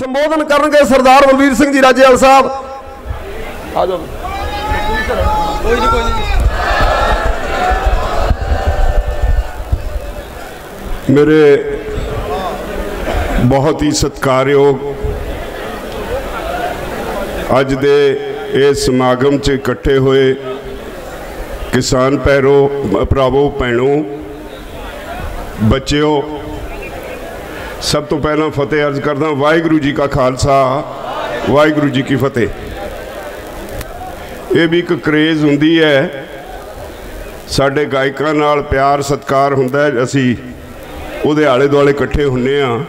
ਸੰਬੋਧਨ ਕਰਨਗੇ ਸਰਦਾਰ ਬਲਵੀਰ ਸਿੰਘ ਜੀ ਰਾਜੇਵਾਲ ਸਾਹਿਬ। ਆ ਜਾਓ। ਕੋਈ ਨਹੀਂ ਕੋਈ ਨਹੀਂ। ਮੇਰੇ ਬਹੁਤ ਹੀ ਸਤਿਕਾਰਯੋਗ ਅੱਜ ਦੇ ਇਸ ਸਮਾਗਮ 'ਚ ਇਕੱਠੇ ਹੋਏ ਕਿਸਾਨ ਪੈਰੋ ਭਰਾਵੋ ਭੈਣੋ ਬੱਚਿਓ ਸਭ ਤੋਂ ਪਹਿਲਾਂ ਫਤਿਹ ਅਰਜ਼ ਕਰਦਾ ਵਾਹਿਗੁਰੂ ਜੀ ਕਾ ਖਾਲਸਾ, ਵਾਹਿਗੁਰੂ ਜੀ ਕੀ ਫਤਿਹ। ਇਹ ਵੀ ਇੱਕ ਕਰੇਜ਼ ਹੁੰਦੀ ਹੈ, ਸਾਡੇ ਗਾਇਕਾਂ ਨਾਲ ਪਿਆਰ, ਸਤਿਕਾਰ ਹੁੰਦਾ ਹੈ, ਅਸੀਂ ਉਹਦੇ ਆਲੇ ਦੁਆਲੇ ਇਕੱਠੇ ਹੁੰਨੇ ਆ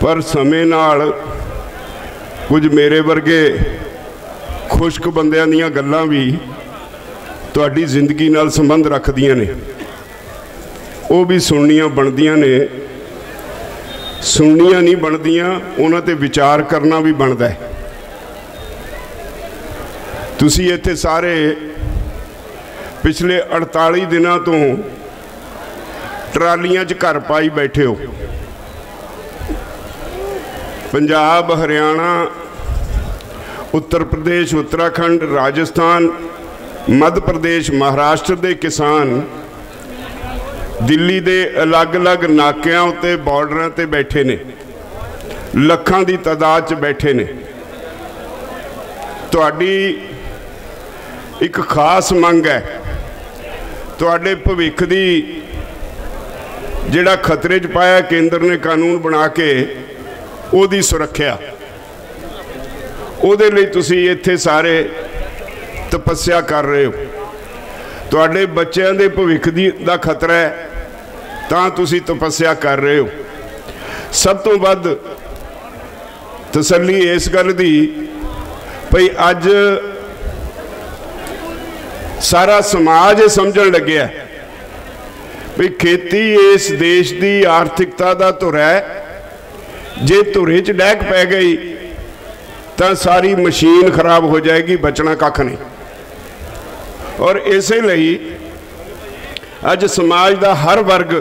ਪਰ ਸਮੇਂ ਨਾਲ ਕੁਝ ਮੇਰੇ ਵਰਗੇ ਖੁਸ਼ਕ ਬੰਦਿਆਂ ਦੀਆਂ ਗੱਲਾਂ ਵੀ ਤੁਹਾਡੀ ਜ਼ਿੰਦਗੀ ਨਾਲ ਸੰਬੰਧ ਰੱਖਦੀਆਂ ਨੇ। ਉਹ ਵੀ ਸੁਣਨੀਆਂ ਬਣਦੀਆਂ ਨੇ। ਸੁਣਨੀਆਂ ਨਹੀਂ ਬਣਦੀਆਂ, ਉਹਨਾਂ ਤੇ ਵਿਚਾਰ ਕਰਨਾ ਵੀ ਬਣਦਾ ਹੈ। ਤੁਸੀਂ ਇੱਥੇ ਸਾਰੇ ਪਿਛਲੇ 48 ਦਿਨਾਂ ਤੋਂ ਟਰਾਲੀਆਂ 'ਚ ਘਰ ਪਾਈ ਬੈਠੇ ਹੋ। ਪੰਜਾਬ, ਹਰਿਆਣਾ, ਉੱਤਰ ਪ੍ਰਦੇਸ਼, ਉੱਤਰਾਖੰਡ, ਰਾਜਸਥਾਨ, ਮੱਧ ਪ੍ਰਦੇਸ਼, ਮਹਾਰਾਸ਼ਟਰ ਦੇ ਕਿਸਾਨ ਦਿੱਲੀ ਦੇ ਅਲੱਗ-ਅਲੱਗ ਨਾਕਿਆਂ ਉੱਤੇ, ਬਾਰਡਰਾਂ ਤੇ ਬੈਠੇ ਨੇ। ਲੱਖਾਂ ਦੀ ਤਾਦਾਦ 'ਚ ਬੈਠੇ ਨੇ। ਤੁਹਾਡੀ ਇੱਕ ਖਾਸ ਮੰਗ ਹੈ। ਤੁਹਾਡੇ ਭਵਿੱਖ ਦੀ ਜਿਹੜਾ ਖਤਰੇ 'ਚ ਪਾਇਆ ਕੇਂਦਰ ਨੇ ਕਾਨੂੰਨ ਬਣਾ ਕੇ, ਉਹਦੀ ਸੁਰੱਖਿਆ। ਉਹਦੇ ਲਈ ਤੁਸੀਂ ਇੱਥੇ ਸਾਰੇ ਤਪੱਸਿਆ ਕਰ ਰਹੇ ਹੋ। ਤੁਹਾਡੇ ਬੱਚਿਆਂ ਦੇ ਭਵਿੱਖ ਦੀ ਦਾ ਖਤਰਾ ਹੈ। ਤਾਂ ਤੁਸੀਂ ਤਪੱਸਿਆ ਕਰ ਰਹੇ ਹੋ। ਸਭ ਤੋਂ ਵੱਧ ਤਸੱਲੀ ਇਸ ਗੱਲ ਦੀ ਭਈ ਅੱਜ ਸਾਰਾ ਸਮਾਜ ਇਹ ਸਮਝਣ ਲੱਗਿਆ। ਵੀ ਖੇਤੀ ਇਸ ਦੇਸ਼ ਦੀ ਆਰਥਿਕਤਾ ਦਾ ਧੁਰ ਹੈ। ਜੇ ਧੁਰੇ 'ਚ ਡੈਕ ਪੈ ਗਈ, ਤਾਂ ਸਾਰੀ ਮਸ਼ੀਨ ਖਰਾਬ ਹੋ ਜਾਏਗੀ, ਬਚਣਾ ਕੱਖ ਨਹੀਂ। ਔਰ ਇਸੇ ਲਈ ਅੱਜ ਸਮਾਜ ਦਾ ਹਰ ਵਰਗ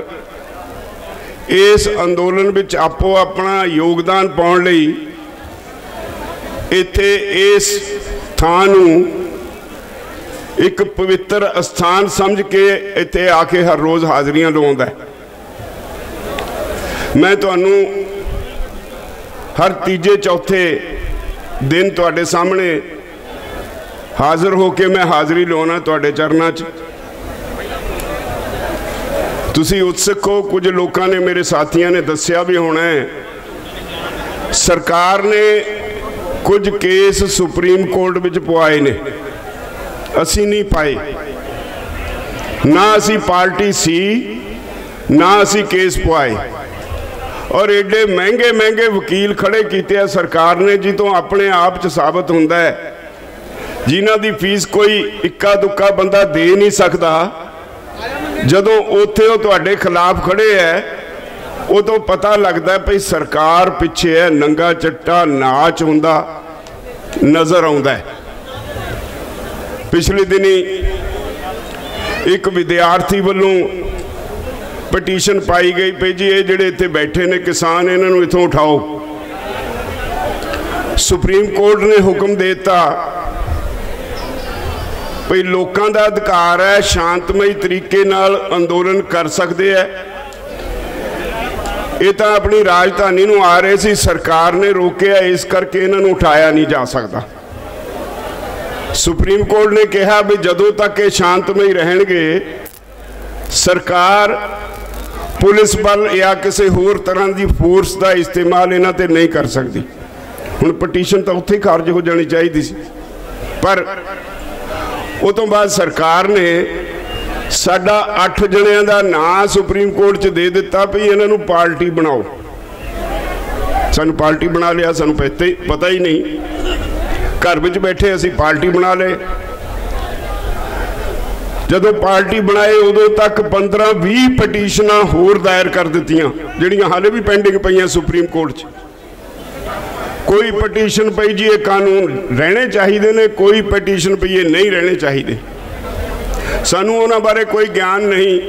ਇਸ ਅੰਦੋਲਨ ਵਿੱਚ ਆਪੋ ਆਪਣਾ ਯੋਗਦਾਨ ਪਾਉਣ ਲਈ ਇੱਥੇ ਇਸ ਥਾਂ ਨੂੰ ਇੱਕ ਪਵਿੱਤਰ ਅਸਥਾਨ ਸਮਝ ਕੇ ਇੱਥੇ ਆ ਕੇ ਹਰ ਰੋਜ਼ ਹਾਜ਼ਰੀਆਂ ਲਵਾਉਂਦਾ ਮੈਂ ਤੁਹਾਨੂੰ ਹਰ ਤੀਜੇ, ਚੌਥੇ ਦਿਨ ਤੁਹਾਡੇ ਸਾਹਮਣੇ ਹਾਜ਼ਰ ਹੋ ਕੇ ਮੈਂ ਹਾਜ਼ਰੀ ਲਾਉਣਾ ਤੁਹਾਡੇ ਚਰਨਾਂ 'ਚ। ਤੁਸੀਂ ਉਤਸੁਕ ਹੋ ਕੁਝ ਲੋਕਾਂ ਨੇ ਮੇਰੇ ਸਾਥੀਆਂ ਨੇ ਦੱਸਿਆ ਵੀ ਹੋਣਾ ਹੈ। ਸਰਕਾਰ ਨੇ ਕੁਝ ਕੇਸ ਸੁਪਰੀਮ ਕੋਰਟ ਵਿੱਚ ਪਵਾਏ ਨੇ। ਅਸੀਂ ਨਹੀਂ ਪਾਏ। ਨਾ ਅਸੀਂ ਪਾਰਟੀ ਸੀ, ਨਾ ਅਸੀਂ ਕੇਸ ਪਵਾਏ। ਔਰ ਏਡੇ ਮਹਿੰਗੇ ਮਹਿੰਗੇ ਵਕੀਲ ਖੜੇ ਕੀਤੇ ਆ ਸਰਕਾਰ ਨੇ ਜੀ ਆਪਣੇ ਆਪ ਚ ਸਾਬਤ ਹੁੰਦਾ ਹੈ। ਜਿਨ੍ਹਾਂ ਦੀ ਫੀਸ ਕੋਈ ਇੱਕਾ ਦੁੱਕਾ ਬੰਦਾ ਦੇ ਨਹੀਂ ਸਕਦਾ। ਜਦੋਂ ਉੱਥੇ ਉਹ ਤੁਹਾਡੇ ਖਿਲਾਫ ਖੜੇ ਐ, ਉਦੋਂ ਪਤਾ ਲੱਗਦਾ ਭਈ ਸਰਕਾਰ ਪਿੱਛੇ ਹੈ ਨੰਗਾ ਚੱਟਾ ਨਾਚ ਹੁੰਦਾ, ਨਜ਼ਰ ਆਉਂਦਾ ਪਿਛਲੇ ਦਿਨੀ ਇੱਕ ਵਿਦਿਆਰਥੀ ਵੱਲੋਂ ਪਟੀਸ਼ਨ ਪਾਈ ਗਈ ਪਈ ਜੀ ਇਹ ਜਿਹੜੇ ਇੱਥੇ ਬੈਠੇ ਨੇ ਕਿਸਾਨ, ਇਹਨਾਂ ਨੂੰ ਇੱਥੋਂ ਉਠਾਓ। ਸੁਪਰੀਮ ਕੋਰਟ ਨੇ ਹੁਕਮ ਦੇ ਦਿੱਤਾ ਭਈ ਲੋਕਾਂ ਦਾ ਅਧਿਕਾਰ ਹੈ, ਸ਼ਾਂਤਮਈ ਤਰੀਕੇ ਨਾਲ ਅੰਦੋਲਨ ਕਰ ਸਕਦੇ ਐ ਇਹ ਤਾਂ ਆਪਣੀ ਰਾਜਧਾਨੀ ਨੂੰ ਆ ਰਹੇ ਸੀ, ਸਰਕਾਰ ਨੇ ਰੋਕਿਆ, ਇਸ ਕਰਕੇ ਇਹਨਾਂ ਨੂੰ ਉਠਾਇਆ ਨਹੀਂ ਜਾ ਸਕਦਾ। ਸੁਪਰੀਮ ਕੋਰਟ ਨੇ ਕਿਹਾ ਵੀ ਜਦੋਂ ਤੱਕ ਇਹ ਸ਼ਾਂਤਮਈ ਰਹਿਣਗੇ, ਸਰਕਾਰ, ਪੁਲਿਸ ਬਲ ਜਾਂ ਕਿਸੇ ਹੋਰ ਤਰ੍ਹਾਂ ਦੀ ਫੋਰਸ ਦਾ ਇਸਤੇਮਾਲ ਇਹਨਾਂ ਤੇ ਨਹੀਂ ਕਰ ਸਕਦੀ। ਹੁਣ ਪਟੀਸ਼ਨ ਤਾਂ ਉੱਥੇ ਹੀ ਖਾਰਜ ਹੋ ਜਾਣੀ ਚਾਹੀਦੀ ਸੀ। ਪਰ ਉਹ ਤੋਂ ਬਾਅਦ ਸਰਕਾਰ ਨੇ ਸਾਡਾ 8 ਜਣਿਆਂ ਦਾ ਨਾਂ ਸੁਪਰੀਮ ਕੋਰਟ 'ਚ ਦੇ ਦਿੱਤਾ ਵੀ ਇਹਨਾਂ ਨੂੰ ਪਾਰਟੀ ਬਣਾਓ। ਸਾਨੂੰ ਪਾਰਟੀ ਬਣਾ ਲਿਆ, ਸਾਨੂੰ ਪਤਾ ਹੀ ਨਹੀਂ। ਘਰ ਵਿੱਚ ਬੈਠੇ ਅਸੀਂ ਪਾਰਟੀ ਬਣਾ ਲਏ। ਜਦੋਂ ਪਾਰਟੀ ਬਣਾਏ, ਉਦੋਂ ਤੱਕ 15 20 ਪਟੀਸ਼ਨਾਂ ਹੋਰ ਦਾਇਰ ਕਰ ਦਿੱਤੀਆਂ, ਜਿਹੜੀਆਂ ਹਾਲੇ ਵੀ ਪੈਂਡਿੰਗ ਪਈਆਂ ਸੁਪਰੀਮ ਕੋਰਟ 'ਚ। ਕੋਈ ਪਟੀਸ਼ਨ ਪਈ ਜੀ, ਇਹ ਕਾਨੂੰਨ ਰਹਿਣੇ ਚਾਹੀਦੇ ਨੇ, ਕੋਈ ਪਟੀਸ਼ਨ ਪਈ, ਇਹ ਨਹੀਂ ਰਹਿਣੇ ਚਾਹੀਦੇ। ਸਾਨੂੰ ਉਹਨਾਂ ਬਾਰੇ ਕੋਈ ਗਿਆਨ ਨਹੀਂ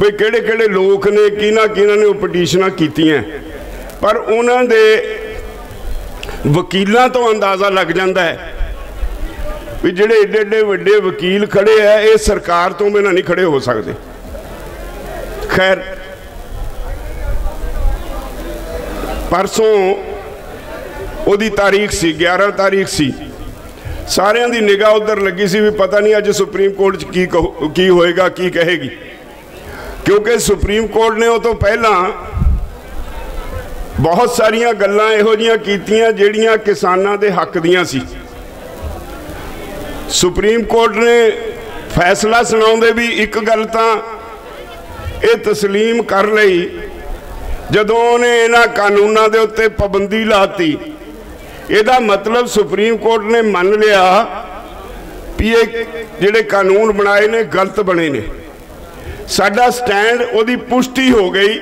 ਵੀ ਕਿਹੜੇ ਕਿਹੜੇ ਲੋਕ ਨੇ, ਕਿਹਨਾਂ ਕਿਹਨਾਂ ਨੇ ਉਹ ਪਟੀਸ਼ਨਾਂ ਕੀਤੀਆਂ। ਪਰ ਉਹਨਾਂ ਦੇ ਵਕੀਲਾਂ ਤੋਂ ਅੰਦਾਜ਼ਾ ਲੱਗ ਜਾਂਦਾ ਹੈ ਵੀ ਜਿਹੜੇ ਏਡੇ ਏਡੇ ਵੱਡੇ ਵਕੀਲ ਖੜੇ ਆ, ਇਹ ਸਰਕਾਰ ਤੋਂ ਬਿਨਾਂ ਨਹੀਂ ਖੜੇ ਹੋ ਸਕਦੇ। ਖੈਰ, ਪਰਸੋਂ ਉਹਦੀ ਤਾਰੀਖ ਸੀ 11 ਤਾਰੀਖ ਸੀ ਸਾਰਿਆਂ ਦੀ ਨਿਗਾਹ ਉਧਰ ਲੱਗੀ ਸੀ ਵੀ ਪਤਾ ਨਹੀਂ ਅੱਜ ਸੁਪਰੀਮ ਕੋਰਟ 'ਚ ਕੀ ਕਹੋ- ਕੀ ਹੋਏਗਾ ਕੀ ਕਹੇਗੀ ਕਿਉਂਕਿ ਸੁਪਰੀਮ ਕੋਰਟ ਨੇ ਉਹ ਤੋਂ ਪਹਿਲਾਂ ਬਹੁਤ ਸਾਰੀਆਂ ਗੱਲਾਂ ਇਹੋ ਜੀਆਂ ਕੀਤੀਆਂ ਜਿਹੜੀਆਂ ਕਿਸਾਨਾਂ ਦੇ ਹੱਕ ਦੀਆਂ ਸੀ ਸੁਪਰੀਮ ਕੋਰਟ ਨੇ ਫੈਸਲਾ ਸੁਣਾਉਂਦੇ ਵੀ ਇੱਕ ਗੱਲ ਤਾਂ ਇਹ تسلیم ਕਰ ਲਈ ਜਦੋਂ ਉਹਨੇ ਇਹਨਾਂ ਕਾਨੂੰਨਾਂ ਦੇ ਉੱਤੇ ਪਾਬੰਦੀ ਲਾਤੀ ਇਹਦਾ ਮਤਲਬ ਸੁਪਰੀਮ ਕੋਰਟ ਨੇ ਮੰਨ ਲਿਆ ਵੀ ਇਹ ਜਿਹੜੇ ਕਾਨੂੰਨ ਬਣਾਏ ਨੇ, ਗਲਤ ਬਣੇ ਨੇ। ਸਾਡਾ ਸਟੈਂਡ, ਉਹਦੀ ਪੁਸ਼ਟੀ ਹੋ ਗਈ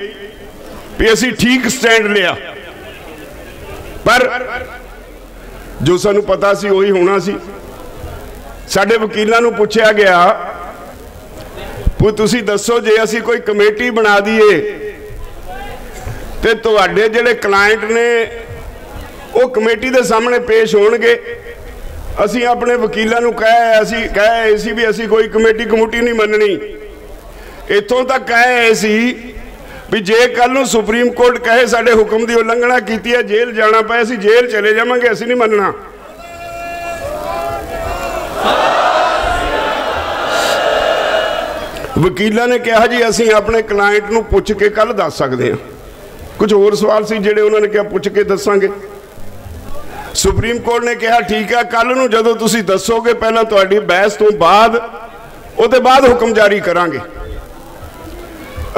ਵੀ ਅਸੀਂ ਠੀਕ ਸਟੈਂਡ ਲਿਆ। ਪਰ ਜੋ ਸਾਨੂੰ ਪਤਾ ਸੀ, ਉਹੀ ਹੋਣਾ ਸੀ। ਸਾਡੇ ਵਕੀਲਾਂ ਨੂੰ ਪੁੱਛਿਆ ਗਿਆ, ਵੀ ਤੁਸੀਂ ਦੱਸੋ ਜੇ ਅਸੀਂ ਕੋਈ ਕਮੇਟੀ ਬਣਾ ਦਈਏ ਤੇ ਤੁਹਾਡੇ ਜਿਹੜੇ ਕਲਾਇੰਟ ਨੇ ਉਹ ਕਮੇਟੀ ਦੇ ਸਾਹਮਣੇ ਪੇਸ਼ ਹੋਣਗੇ। ਅਸੀਂ ਆਪਣੇ ਵਕੀਲਾਂ ਨੂੰ ਕਹੇ, ਅਸੀਂ ਕਹੇ ਸੀ ਵੀ ਅਸੀਂ ਕੋਈ ਕਮੇਟੀ ਕਮੂਟੀ ਨਹੀਂ ਮੰਨਣੀ। ਇੱਥੋਂ ਤੱਕ ਕਹੇ ਸੀ ਵੀ ਜੇ ਕੱਲ ਨੂੰ ਸੁਪਰੀਮ ਕੋਰਟ ਕਹੇ ਸਾਡੇ ਹੁਕਮ ਦੀ ਉਲੰਘਣਾ ਕੀਤੀ ਹੈ, ਜੇਲ੍ਹ ਜਾਣਾ ਪਏ ਅਸੀਂ ਜੇਲ੍ਹ ਚਲੇ ਜਾਵਾਂਗੇ, ਅਸੀਂ ਨਹੀਂ ਮੰਨਣਾ। ਵਕੀਲਾਂ ਨੇ ਕਿਹਾ ਜੀ, ਅਸੀਂ ਆਪਣੇ ਕਲਾਇੰਟ ਨੂੰ ਪੁੱਛ ਕੇ ਕੱਲ ਦੱਸ ਸਕਦੇ ਹਾਂ। ਕੁਝ ਹੋਰ ਸਵਾਲ ਸੀ ਜਿਹੜੇ ਉਹਨਾਂ ਨੇ ਕਿਹਾ, ਪੁੱਛ ਕੇ ਦੱਸਾਂਗੇ। ਸੁਪਰੀਮ ਕੋਰਟ ਨੇ ਕਿਹਾ, ਠੀਕ ਹੈ ਕੱਲ ਨੂੰ ਜਦੋਂ ਤੁਸੀਂ ਦੱਸੋਗੇ ਪਹਿਲਾਂ ਤੁਹਾਡੀ ਬਹਿਸ ਤੋਂ ਬਾਅਦ, ਉਹਦੇ ਬਾਅਦ ਹੁਕਮ ਜਾਰੀ ਕਰਾਂਗੇ।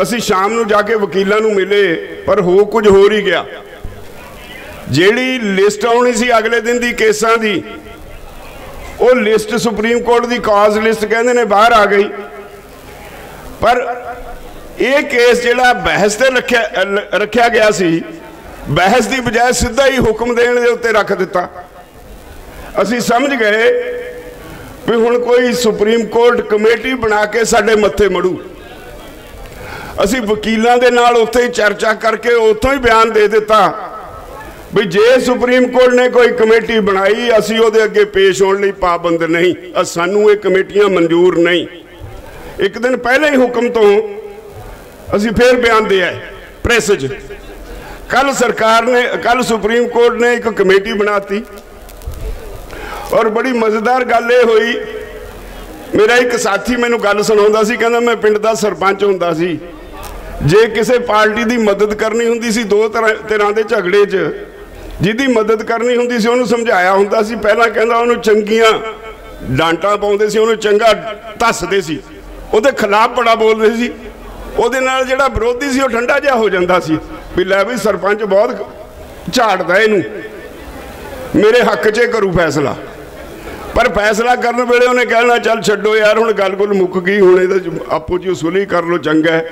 ਅਸੀਂ ਸ਼ਾਮ ਨੂੰ ਜਾ ਕੇ ਵਕੀਲਾਂ ਨੂੰ ਮਿਲੇ, ਪਰ ਹੋ ਕੁਝ ਹੋਰ ਹੀ ਗਿਆ। ਜਿਹੜੀ ਲਿਸਟ ਆਉਣੀ ਸੀ ਅਗਲੇ ਦਿਨ ਦੀ ਕੇਸਾਂ ਦੀ, ਉਹ ਲਿਸਟ ਸੁਪਰੀਮ ਕੋਰਟ ਦੀ ਕਾਜ਼ ਲਿਸਟ ਕਹਿੰਦੇ ਨੇ, ਬਾਹਰ ਆ ਗਈ। ਪਰ ਇਹ ਕੇਸ ਜਿਹੜਾ ਬਹਿਸ ਤੇ ਰੱਖਿਆ ਰੱਖਿਆ ਗਿਆ ਸੀ ਬਹਿਸ ਦੀ ਬਜਾਏ ਸਿੱਧਾ ਹੀ ਹੁਕਮ ਦੇਣ ਦੇ ਉੱਤੇ ਰੱਖ ਦਿੱਤਾ। ਅਸੀਂ ਸਮਝ ਗਏ ਵੀ ਹੁਣ ਕੋਈ ਸੁਪਰੀਮ ਕੋਰਟ ਕਮੇਟੀ ਬਣਾ ਕੇ ਸਾਡੇ ਮੱਥੇ ਮੜੂ। ਅਸੀਂ ਵਕੀਲਾਂ ਦੇ ਨਾਲ ਉੱਥੇ ਹੀ ਚਰਚਾ ਕਰਕੇ ਉੱਥੋਂ ਹੀ ਬਿਆਨ ਦੇ ਦਿੱਤਾ ਵੀ ਜੇ ਸੁਪਰੀਮ ਕੋਰਟ ਨੇ ਕੋਈ ਕਮੇਟੀ ਬਣਾਈ, ਅਸੀਂ ਉਹਦੇ ਅੱਗੇ ਪੇਸ਼ ਹੋਣ ਲਈ ਪਾਬੰਦ ਨਹੀਂ। ਸਾਨੂੰ ਇਹ ਕਮੇਟੀਆਂ ਮਨਜ਼ੂਰ ਨਹੀਂ। ਇੱਕ ਦਿਨ ਪਹਿਲੇ ਹੀ ਹੁਕਮ ਤੋਂ ਅਸੀਂ ਫੇਰ ਬਿਆਨ ਦੇ ਆਏ, ਪ੍ਰੈਸ 'ਚ। ਕੱਲ ਸਰਕਾਰ ਨੇ ਕੱਲ ਸੁਪਰੀਮ ਕੋਰਟ ਨੇ ਇੱਕ ਕਮੇਟੀ ਬਣਾਤੀ। ਔਰ ਬੜੀ ਮਜ਼ੇਦਾਰ ਗੱਲ ਇਹ ਹੋਈ। ਮੇਰਾ ਇੱਕ ਸਾਥੀ ਮੈਨੂੰ ਗੱਲ ਸੁਣਾਉਂਦਾ ਸੀ, ਕਹਿੰਦਾ ਮੈਂ ਪਿੰਡ ਦਾ ਸਰਪੰਚ ਹੁੰਦਾ ਸੀ। ਜੇ ਕਿਸੇ ਪਾਰਟੀ ਦੀ ਮਦਦ ਕਰਨੀ ਹੁੰਦੀ ਸੀ ਦੋ ਤਰ੍ਹਾਂ ਤਰ੍ਹਾਂ ਦੇ ਝਗੜੇ 'ਚ, ਜਿਹਦੀ ਮਦਦ ਕਰਨੀ ਹੁੰਦੀ ਸੀ ਉਹਨੂੰ ਸਮਝਾਇਆ ਹੁੰਦਾ ਸੀ। ਪਹਿਲਾਂ ਕਹਿੰਦਾ ਉਹਨੂੰ ਚੰਗੀਆਂ ਡਾਂਟਾਂ ਪਾਉਂਦੇ ਸੀ, ਉਹਨੂੰ ਚੰਗਾ ਧੱਸਦੇ ਸੀ। ਉਹਦੇ ਖਿਲਾਫ ਬੜਾ ਬੋਲਦੇ ਸੀ। ਉਹਦੇ ਨਾਲ ਜਿਹੜਾ ਵਿਰੋਧੀ ਸੀ, ਉਹ ਠੰਡਾ ਜਿਹਾ ਹੋ ਜਾਂਦਾ ਸੀ। ਵੀ ਲੈ ਵੀ ਸਰਪੰਚ ਬਹੁਤ ਝਾੜਦਾ ਇਹਨੂੰ। ਮੇਰੇ ਹੱਕ 'ਚ ਕਰੂ ਫੈਸਲਾ। ਪਰ ਫੈਸਲਾ ਕਰਨ ਵੇਲੇ ਉਹਨੇ ਕਹਿਣਾ, ਚੱਲ ਛੱਡੋ ਯਾਰ, ਹੁਣ ਗੱਲ-ਗੁਲ ਮੁੱਕ ਗਈ, ਹੁਣ ਇਹਦਾ ਆਪੋ ਜੀ ਸੁਲੀ ਕਰ ਲੋ ਚੰਗਾ ਹੈ।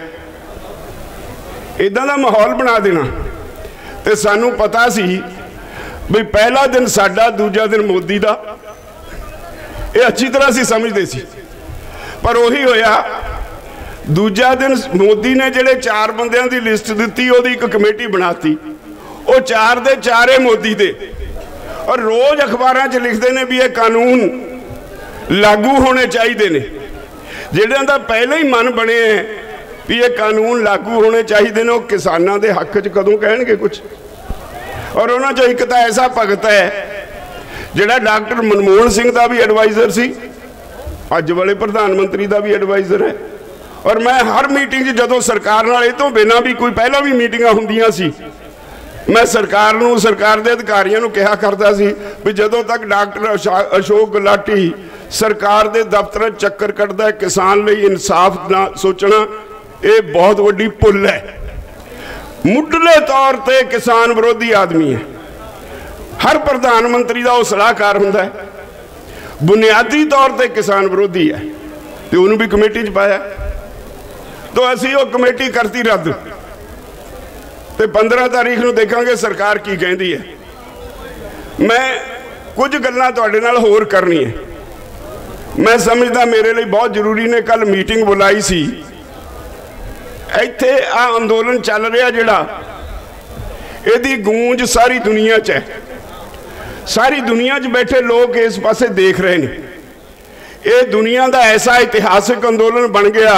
ਇਦਾਂ ਦਾ ਮਾਹੌਲ ਬਣਾ ਦੇਣਾ। ਤੇ ਸਾਨੂੰ ਪਤਾ ਸੀ ਵੀ ਪਹਿਲਾ ਦਿਨ ਸਾਡਾ, ਦੂਜਾ ਦਿਨ ਮੋਦੀ ਦਾ। ਇਹ ਅੱਛੀ ਤਰ੍ਹਾਂ ਸੀ ਸਮਝਦੇ ਸੀ। ਪਰ ਉਹੀ ਹੋਇਆ ਦੂਜਾ ਦਿਨ ਮੋਦੀ ਨੇ ਜਿਹੜੇ ਚਾਰ ਬੰਦਿਆਂ ਦੀ ਲਿਸਟ ਦਿੱਤੀ, ਉਹਦੀ ਇੱਕ ਕਮੇਟੀ ਬਣਾਤੀ। ਉਹ ਚਾਰ ਦੇ ਚਾਰੇ ਮੋਦੀ ਦੇ। ਔਰ ਰੋਜ਼ ਅਖਬਾਰਾਂ 'ਚ ਲਿਖਦੇ ਨੇ ਵੀ ਇਹ ਕਾਨੂੰਨ ਲਾਗੂ ਹੋਣੇ ਚਾਹੀਦੇ ਨੇ। ਜਿਹੜਿਆਂ ਦਾ ਪਹਿਲਾਂ ਹੀ ਮਨ ਬਣਿਆ ਹੈ ਵੀ ਇਹ ਕਾਨੂੰਨ ਲਾਗੂ ਹੋਣੇ ਚਾਹੀਦੇ ਨੇ, ਉਹ ਕਿਸਾਨਾਂ ਦੇ ਹੱਕ 'ਚ ਕਦੋਂ ਕਹਿਣਗੇ ਕੁਝ ਔਰ ਉਹਨਾਂ 'ਚੋਂ ਇੱਕ ਤਾਂ ਐਸਾ ਭਗਤ ਹੈ, ਜਿਹੜਾ ਡਾਕਟਰ ਮਨਮੋਹਨ ਸਿੰਘ ਦਾ ਵੀ ਐਡਵਾਈਜ਼ਰ ਸੀ। ਅੱਜ ਵਾਲੇ ਪ੍ਰਧਾਨ ਮੰਤਰੀ ਦਾ ਵੀ ਐਡਵਾਈਜ਼ਰ ਹੈ। ਔਰ ਮੈਂ ਹਰ ਮੀਟਿੰਗ 'ਚ ਜਦੋਂ ਸਰਕਾਰ ਨਾਲ ਇਹ ਤੋਂ ਬਿਨਾਂ ਵੀ ਕੋਈ ਪਹਿਲਾਂ ਵੀ ਮੀਟਿੰਗਾਂ ਹੁੰਦੀਆਂ ਸੀ, ਮੈਂ ਸਰਕਾਰ ਨੂੰ, ਸਰਕਾਰ ਦੇ ਅਧਿਕਾਰੀਆਂ ਨੂੰ ਕਿਹਾ ਕਰਦਾ ਸੀ ਵੀ ਜਦੋਂ ਤੱਕ ਡਾਕਟਰ ਅਸ਼ੋਕ ਗੁਲਾਟੀ ਸਰਕਾਰ ਦੇ ਦਫ਼ਤਰਾਂ ਚੱਕਰ ਕੱਢਦਾ ਕਿਸਾਨ ਲਈ ਇਨਸਾਫ ਨਾ ਸੋਚਣਾ, ਇਹ ਬਹੁਤ ਵੱਡੀ ਭੁੱਲ ਹੈ। ਮੁੱਢਲੇ ਤੌਰ ਤੇ ਕਿਸਾਨ ਵਿਰੋਧੀ ਆਦਮੀ ਹੈ। ਹਰ ਪ੍ਰਧਾਨ ਮੰਤਰੀ ਦਾ ਉਹ ਸਲਾਹਕਾਰ ਹੁੰਦਾ ਹੈ। ਬੁਨਿਆਦੀ ਤੌਰ ਤੇ ਕਿਸਾਨ ਵਿਰੋਧੀ ਹੈ। ਤੇ ਉਹਨੂੰ ਵੀ ਕਮੇਟੀ 'ਚ ਪਾਇਆ। ਤੋਂ ਅਸੀਂ ਉਹ ਕਮੇਟੀ ਕਰਤੀ ਰੱਦ। ਤੇ 15 ਤਾਰੀਖ ਨੂੰ ਦੇਖਾਂਗੇ ਸਰਕਾਰ ਕੀ ਕਹਿੰਦੀ ਹੈ। ਮੈਂ ਕੁਝ ਗੱਲਾਂ ਤੁਹਾਡੇ ਨਾਲ ਹੋਰ ਕਰਨੀ ਹੈ ਮੈਂ ਸਮਝਦਾ ਮੇਰੇ ਲਈ ਬਹੁਤ ਜ਼ਰੂਰੀ ਨੇ ਕੱਲ ਮੀਟਿੰਗ ਬੁਲਾਈ ਸੀ। ਇੱਥੇ ਆ ਅੰਦੋਲਨ ਚੱਲ ਰਿਹਾ ਜਿਹੜਾ, ਇਹਦੀ ਗੂੰਜ ਸਾਰੀ ਦੁਨੀਆ 'ਚ ਹੈ। ਸਾਰੀ ਦੁਨੀਆ 'ਚ ਬੈਠੇ ਲੋਕ ਇਸ ਪਾਸੇ ਦੇਖ ਰਹੇ ਨੇ। ਇਹ ਦੁਨੀਆ ਦਾ ਐਸਾ ਇਤਿਹਾਸਿਕ ਅੰਦੋਲਨ ਬਣ ਗਿਆ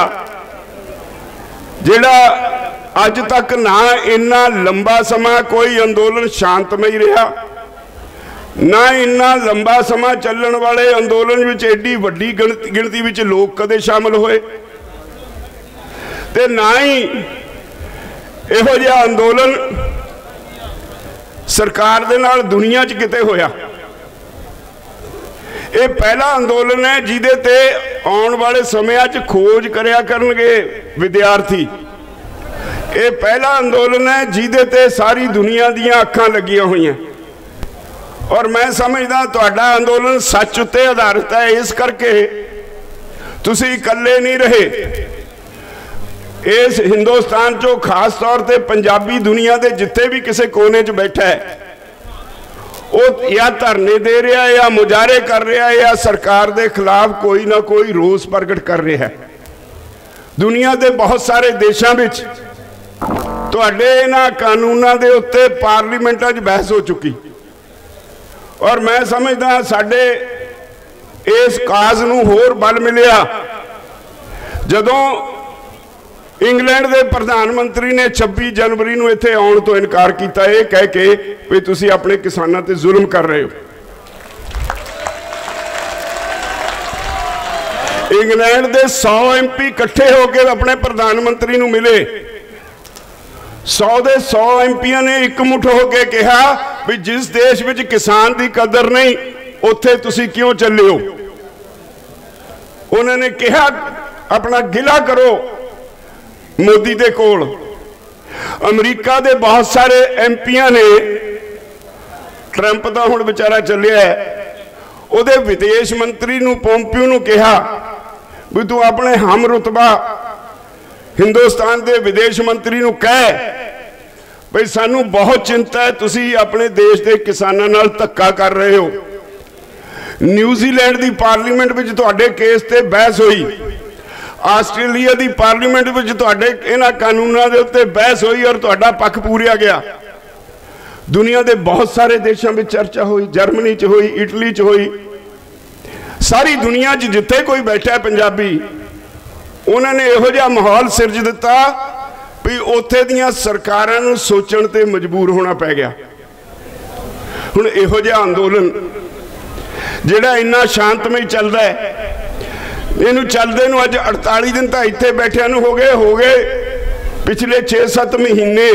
ਜਿਹੜਾ ਅੱਜ ਤੱਕ ਨਾ ਇੰਨਾ ਲੰਬਾ ਸਮਾਂ ਕੋਈ ਅੰਦੋਲਨ ਸ਼ਾਂਤਮਈ ਰਿਹਾ, ਨਾ ਇੰਨਾ ਲੰਬਾ ਸਮਾਂ ਚੱਲਣ ਵਾਲੇ ਅੰਦੋਲਨ ਵਿੱਚ ਐਡੀ ਵੱਡੀ ਗਿਣਤੀ ਗਿਣਤੀ ਵਿੱਚ ਲੋਕ ਕਦੇ ਸ਼ਾਮਲ ਹੋਏ? ਤੇ ਨਾ ਹੀ ਇਹੋ ਜਿਹਾ ਅੰਦੋਲਨ ਸਰਕਾਰ ਦੇ ਨਾਲ ਦੁਨੀਆ 'ਚ ਕਿਤੇ ਹੋਇਆ? ਇਹ ਪਹਿਲਾ ਅੰਦੋਲਨ ਹੈ ਜਿਹਦੇ ਤੇ ਆਉਣ ਵਾਲੇ ਸਮਿਆਂ 'ਚ ਖੋਜ ਕਰਿਆ ਕਰਨਗੇ ਵਿਦਿਆਰਥੀ। ਇਹ ਪਹਿਲਾ ਅੰਦੋਲਨ ਹੈ ਜਿਹਦੇ ਤੇ ਸਾਰੀ ਦੁਨੀਆ ਦੀਆਂ ਅੱਖਾਂ ਲੱਗੀਆਂ ਹੋਈਆਂ। ਔਰ ਮੈਂ ਸਮਝਦਾ ਤੁਹਾਡਾ ਅੰਦੋਲਨ ਸੱਚ ਉੱਤੇ ਆਧਾਰਿਤ ਹੈ, ਇਸ ਕਰਕੇ ਤੁਸੀਂ ਇਕੱਲੇ ਨਹੀਂ ਰਹੇ। ਇਸ ਹਿੰਦੁਸਤਾਨ 'ਚੋਂ ਖਾਸ ਤੌਰ ਤੇ ਪੰਜਾਬੀ ਦੁਨੀਆ ਦੇ ਜਿੱਥੇ ਵੀ ਕਿਸੇ ਕੋਨੇ 'ਚ ਬੈਠਾ ਹੈ ਉਹ ਜਾਂ ਧਰਨੇ ਦੇ ਰਿਹਾ ਜਾਂ ਮੁਜ਼ਾਹਰੇ ਕਰ ਰਿਹਾ ਜਾਂ ਸਰਕਾਰ ਦੇ ਖਿਲਾਫ ਕੋਈ ਨਾ ਕੋਈ ਰੋਸ ਪ੍ਰਗਟ ਕਰ ਰਿਹਾ ਹੈ। ਦੁਨੀਆ ਦੇ ਬਹੁਤ ਸਾਰੇ ਦੇਸ਼ਾਂ ਵਿੱਚ ਤੁਹਾਡੇ ਇਹਨਾਂ ਕਾਨੂੰਨਾਂ ਦੇ ਉੱਤੇ ਪਾਰਲੀਮੈਂਟਾਂ 'ਚ ਬਹਿਸ ਹੋ ਚੁੱਕੀ। ਔਰ ਮੈਂ ਸਮਝਦਾ ਸਾਡੇ ਇਸ ਕਾਜ਼ ਨੂੰ ਹੋਰ ਬਲ ਮਿਲਿਆ। ਜਦੋਂ ਇੰਗਲੈਂਡ ਦੇ ਪ੍ਰਧਾਨ ਮੰਤਰੀ ਨੇ 26 ਜਨਵਰੀ ਨੂੰ ਇੱਥੇ ਆਉਣ ਤੋਂ ਇਨਕਾਰ ਕੀਤਾ। ਇਹ ਕਹਿ ਕੇ ਵੀ ਤੁਸੀਂ ਆਪਣੇ ਕਿਸਾਨਾਂ ਤੇ ਜ਼ੁਲਮ ਕਰ ਰਹੇ ਹੋ। ਇੰਗਲੈਂਡ ਦੇ 100 ਐਮਪੀ ਇਕੱਠੇ ਹੋ ਕੇ ਆਪਣੇ ਪ੍ਰਧਾਨ ਮੰਤਰੀ ਨੂੰ ਮਿਲੇ। 100 ਦੇ 100 ਐਮਪੀਆਂ ਨੇ ਇਕਮੁੱਠ ਹੋ ਕੇ ਕਿਹਾ ਵੀ ਜਿਸ ਦੇਸ਼ ਵਿੱਚ ਕਿਸਾਨ ਦੀ ਕਦਰ ਨਹੀਂ, ਉੱਥੇ ਤੁਸੀਂ ਕਿਉਂ ਚੱਲੇ ਹੋ? ਉਹਨਾਂ ਨੇ ਕਿਹਾ, ਆਪਣਾ ਗਿਲਾ ਕਰੋ। ਮੋਦੀ ਦੇ ਕੋਲ। ਅਮਰੀਕਾ ਦੇ ਬਹੁਤ ਸਾਰੇ ਐਮਪੀਆਂ ਨੇ। ਟਰੰਪ ਦਾ ਹੁਣ ਵਿਚਾਰਾ ਚੱਲਿਆ ਉਹਦੇ ਵਿਦੇਸ਼ ਮੰਤਰੀ ਨੂੰ ਪੋਂਪੀਓ ਨੂੰ ਕਿਹਾ ਵੀ ਤੂੰ ਆਪਣੇ ਹਮ ਰਤਬਾ ਹਿੰਦੁਸਤਾਨ ਦੇ ਵਿਦੇਸ਼ ਮੰਤਰੀ ਨੂੰ ਕਹਿ ਭਈ ਸਾਨੂੰ ਬਹੁਤ ਚਿੰਤਾ ਹੈ, ਤੁਸੀਂ ਆਪਣੇ ਦੇਸ਼ ਦੇ ਕਿਸਾਨਾਂ ਨਾਲ ਧੱਕਾ ਕਰ ਰਹੇ ਹੋ। ਨਿਊਜ਼ੀਲੈਂਡ ਦੀ ਪਾਰਲੀਮੈਂਟ ਵਿੱਚ ਤੁਹਾਡੇ ਕੇਸ ਤੇ ਬਹਿਸ ਹੋਈ। ਆਸਟ੍ਰੇਲੀਆ ਦੀ ਪਾਰਲੀਮੈਂਟ ਵਿੱਚ ਤੁਹਾਡੇ ਇਹਨਾਂ ਕਾਨੂੰਨਾਂ ਦੇ ਉੱਤੇ ਬਹਿਸ ਹੋਈ ਔਰ ਤੁਹਾਡਾ ਪੱਖ ਪੂਰਿਆ ਗਿਆ। ਦੁਨੀਆ ਦੇ ਬਹੁਤ ਸਾਰੇ ਦੇਸ਼ਾਂ ਵਿੱਚ ਚਰਚਾ ਹੋਈ, ਜਰਮਨੀ 'ਚ ਹੋਈ, ਇਟਲੀ 'ਚ ਹੋਈ। ਸਾਰੀ ਦੁਨੀਆ 'ਚ ਜਿੱਥੇ ਕੋਈ ਬੈਠਾ ਪੰਜਾਬੀ, ਉਹਨਾਂ ਨੇ ਇਹੋ ਜਿਹਾ ਮਾਹੌਲ ਸਿਰਜ ਦਿੱਤਾ ਵੀ ਉੱਥੇ ਦੀਆਂ ਸਰਕਾਰਾਂ ਨੂੰ ਸੋਚਣ ਤੇ ਮਜਬੂਰ ਹੋਣਾ ਪੈ ਗਿਆ। ਹੁਣ ਇਹੋ ਜਿਹਾ ਅੰਦੋਲਨ ਜਿਹੜਾ ਇੰਨਾ ਸ਼ਾਂਤਮਈ ਚੱਲਦਾ ਹੈ ਇਹਨੂੰ ਚੱਲਦੇ ਨੂੰ ਅੱਜ 48 ਦਿਨ ਤਾਂ ਇੱਥੇ ਬੈਠਿਆਂ ਨੂੰ ਹੋ ਗਏ ਹੋ ਗਏ। ਪਿਛਲੇ 6-7 ਮਹੀਨੇ।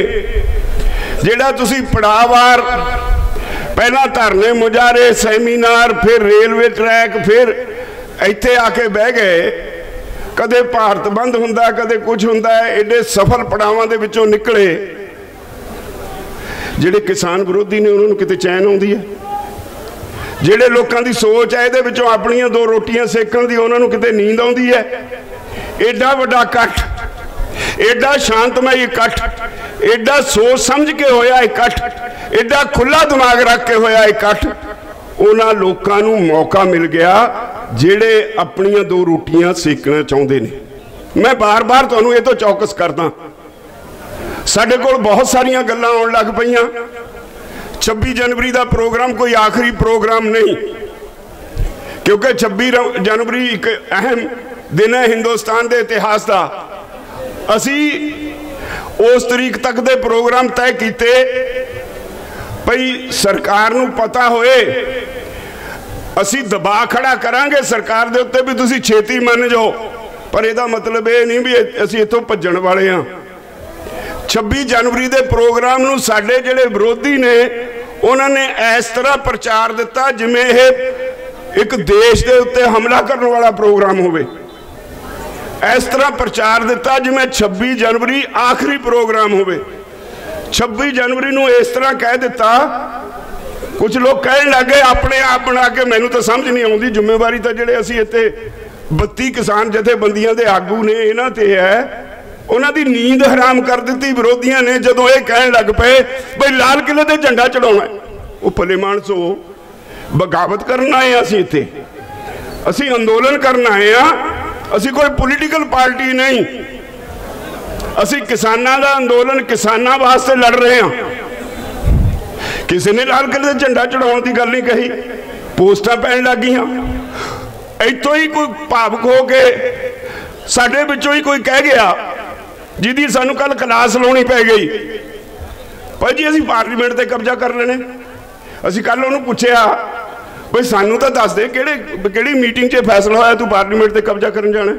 ਜਿਹੜਾ ਤੁਸੀਂ ਪੜਾਵਾਰ ਪਹਿਲਾਂ ਧਰਨੇ ਮੁਜਾਰੇ ਸੈਮੀਨਾਰ, ਫਿਰ ਰੇਲਵੇ ਟਰੈਕ, ਫਿਰ ਇੱਥੇ ਆ ਕੇ ਬਹਿ ਗਏ। ਕਦੇ ਭਾਰਤ ਬੰਦ ਹੁੰਦਾ, ਕਦੇ ਕੁਝ ਹੁੰਦਾ ਐਡੇ ਸਫਲ ਪੜਾਵਾਂ ਦੇ ਵਿੱਚੋਂ ਨਿਕਲੇ। ਜਿਹੜੇ ਕਿਸਾਨ ਵਿਰੋਧੀ ਨੇ, ਉਹਨਾਂ ਨੂੰ ਕਿਤੇ ਚੈਨ ਆਉਂਦੀ ਹੈ? ਜਿਹੜੇ ਲੋਕਾਂ ਦੀ ਸੋਚ ਹੈ, ਇਹਦੇ ਵਿੱਚੋਂ ਆਪਣੀਆਂ ਦੋ ਰੋਟੀਆਂ ਸੇਕਣ ਦੀ, ਉਹਨਾਂ ਨੂੰ ਕਿਤੇ ਨੀਂਦ ਆਉਂਦੀ ਹੈ? ਐਡਾ ਵੱਡਾ ਇਕੱਠ ਐਡਾ ਸ਼ਾਂਤਮਈ ਇਕੱਠ ਐਡਾ ਸੋਚ ਸਮਝ ਕੇ ਹੋਇਆ ਇਕੱਠ ਐਡਾ ਖੁੱਲਾ ਦਿਮਾਗ ਰੱਖ ਕੇ ਹੋਇਆ ਇਕੱਠ, ਉਹਨਾਂ ਲੋਕਾਂ ਨੂੰ ਮੌਕਾ ਮਿਲ ਗਿਆ ਜਿਹੜੇ ਆਪਣੀਆਂ ਦੋ ਰੋਟੀਆਂ ਸੇਕਣਾ ਚਾਹੁੰਦੇ ਨੇ। ਮੈਂ ਬਾਰ-ਬਾਰ ਤੁਹਾਨੂੰ ਇਹ ਤੋਂ ਚੌਕਸ ਕਰਦਾ। ਸਾਡੇ ਕੋਲ ਬਹੁਤ ਸਾਰੀਆਂ ਗੱਲਾਂ ਆਉਣ ਲੱਗ ਪਈਆਂ। 26 ਜਨਵਰੀ ਦਾ ਪ੍ਰੋਗਰਾਮ ਕੋਈ ਆਖਰੀ ਪ੍ਰੋਗਰਾਮ ਨਹੀਂ। ਕਿਉਂਕਿ 26 ਜਨਵਰੀ ਇੱਕ ਅਹਿਮ ਦਿਨ ਹੈ ਹਿੰਦੁਸਤਾਨ ਦੇ ਇਤਿਹਾਸ ਦਾ। ਅਸੀਂ ਉਸ ਤਰੀਕ ਤੱਕ ਦੇ ਪ੍ਰੋਗਰਾਮ ਤੈਅ ਕੀਤੇ। ਭਈ ਸਰਕਾਰ ਨੂੰ ਪਤਾ ਹੋਏ, ਅਸੀਂ ਦਬਾਅ ਖੜਾ ਕਰਾਂਗੇ ਸਰਕਾਰ ਦੇ ਉੱਤੇ ਵੀ ਤੁਸੀਂ ਛੇਤੀ ਮੰਨ ਜਾਓ। ਪਰ ਇਹਦਾ ਮਤਲਬ ਇਹ ਨਹੀਂ ਵੀ ਅਸੀਂ ਇੱਥੋਂ ਭੱਜਣ ਵਾਲੇ ਆ 26 ਜਨਵਰੀ ਦੇ ਪ੍ਰੋਗਰਾਮ ਨੂੰ ਸਾਡੇ ਜਿਹੜੇ ਵਿਰੋਧੀ ਨੇ, ਉਹਨਾਂ ਨੇ ਇਸ ਤਰ੍ਹਾਂ ਪ੍ਰਚਾਰ ਦਿੱਤਾ ਜਿਵੇਂ ਇਹ ਇੱਕ ਦੇਸ਼ ਦੇ ਉੱਤੇ ਹਮਲਾ ਕਰਨ ਵਾਲਾ ਪ੍ਰੋਗਰਾਮ ਹੋਵੇ। ਇਸ ਤਰ੍ਹਾਂ ਪ੍ਰਚਾਰ ਦਿੱਤਾ ਜਿਵੇਂ 26 ਜਨਵਰੀ ਆਖਰੀ ਪ੍ਰੋਗਰਾਮ ਹੋਵੇ। 26 ਜਨਵਰੀ ਨੂੰ ਇਸ ਤਰ੍ਹਾਂ ਕਹਿ ਦਿੱਤਾ, ਕੁਝ ਲੋਕ ਕਹਿਣ ਲੱਗੇ ਆਪਣੇ ਆਪ ਬਣਾ ਕੇ, ਮੈਨੂੰ ਤਾਂ ਸਮਝ ਨਹੀਂ ਆਉਂਦੀ, ਜ਼ਿੰਮੇਵਾਰੀ ਤਾਂ ਜਿਹੜੇ ਅਸੀਂ ਇੱਥੇ 32 ਕਿਸਾਨ ਜਥੇਬੰਦੀਆਂ ਦੇ ਆਗੂ ਨੇ, ਇਹਨਾਂ ਤੇ ਹੈ। ਉਹਨਾਂ ਦੀ ਨੀਂਦ ਹਰਾਮ ਕਰ ਦਿੱਤੀ, ਵਿਰੋਧੀਆਂ ਨੇ ਜਦੋਂ ਇਹ ਕਹਿਣ ਲੱਗ ਪਏ ਬਈ ਲਾਲ ਕਿਲੇ ਤੇ ਝੰਡਾ ਚੜਾਉਣਾ ਉਹ ਭਲੇ ਮਾਨਸੋ, ਬਗਾਵਤ ਕਰਨ ਆਏ ਆ ਅਸੀਂ ਇੱਥੇ। ਅਸੀਂ ਅੰਦੋਲਨ ਕਰਨ ਆਏ ਆ ਅਸੀਂ ਕੋਈ ਪੋਲੀਟੀਕਲ ਪਾਰਟੀ ਨਹੀਂ। ਅਸੀਂ ਕਿਸਾਨਾਂ ਦਾ ਅੰਦੋਲਨ ਕਿਸਾਨਾਂ ਵਾਸਤੇ ਲੜ ਰਹੇ ਹਾਂ। ਕਿਸੇ ਨੇ ਲਾਲ ਕਿਲੇ ਤੇ ਝੰਡਾ ਚੜਾਉਣ ਦੀ ਗੱਲ ਨਹੀਂ ਕਹੀ। ਪੋਸਟਾਂ ਪੈਣ ਲੱਗੀਆਂ ਇੱਥੋਂ ਹੀ ਕੋਈ ਭਾਵਕ ਹੋ ਕੇ ਸਾਡੇ ਵਿੱਚੋਂ ਹੀ ਕੋਈ ਕਹਿ ਗਿਆ ਜਿਹਦੀ ਸਾਨੂੰ ਕੱਲ ਕਲਾਸ ਲਾਉਣੀ ਪੈ ਗਈ। ਭਾਈ ਜੀ, ਅਸੀਂ ਪਾਰਲੀਮੈਂਟ ਤੇ ਕਬਜ਼ਾ ਕਰ ਲੈਣੇ। ਅਸੀਂ ਕੱਲ ਉਹਨੂੰ ਪੁੱਛਿਆ, ਬਈ ਸਾਨੂੰ ਤਾਂ ਦੱਸ ਦੇ ਕਿਹੜੇ, ਕਿਹੜੀ ਮੀਟਿੰਗ 'ਚ ਫੈਸਲਾ ਹੋਇਆ, ਤੂੰ ਪਾਰਲੀਮੈਂਟ ਤੇ ਕਬਜ਼ਾ ਕਰਨ ਜਾਣਾ?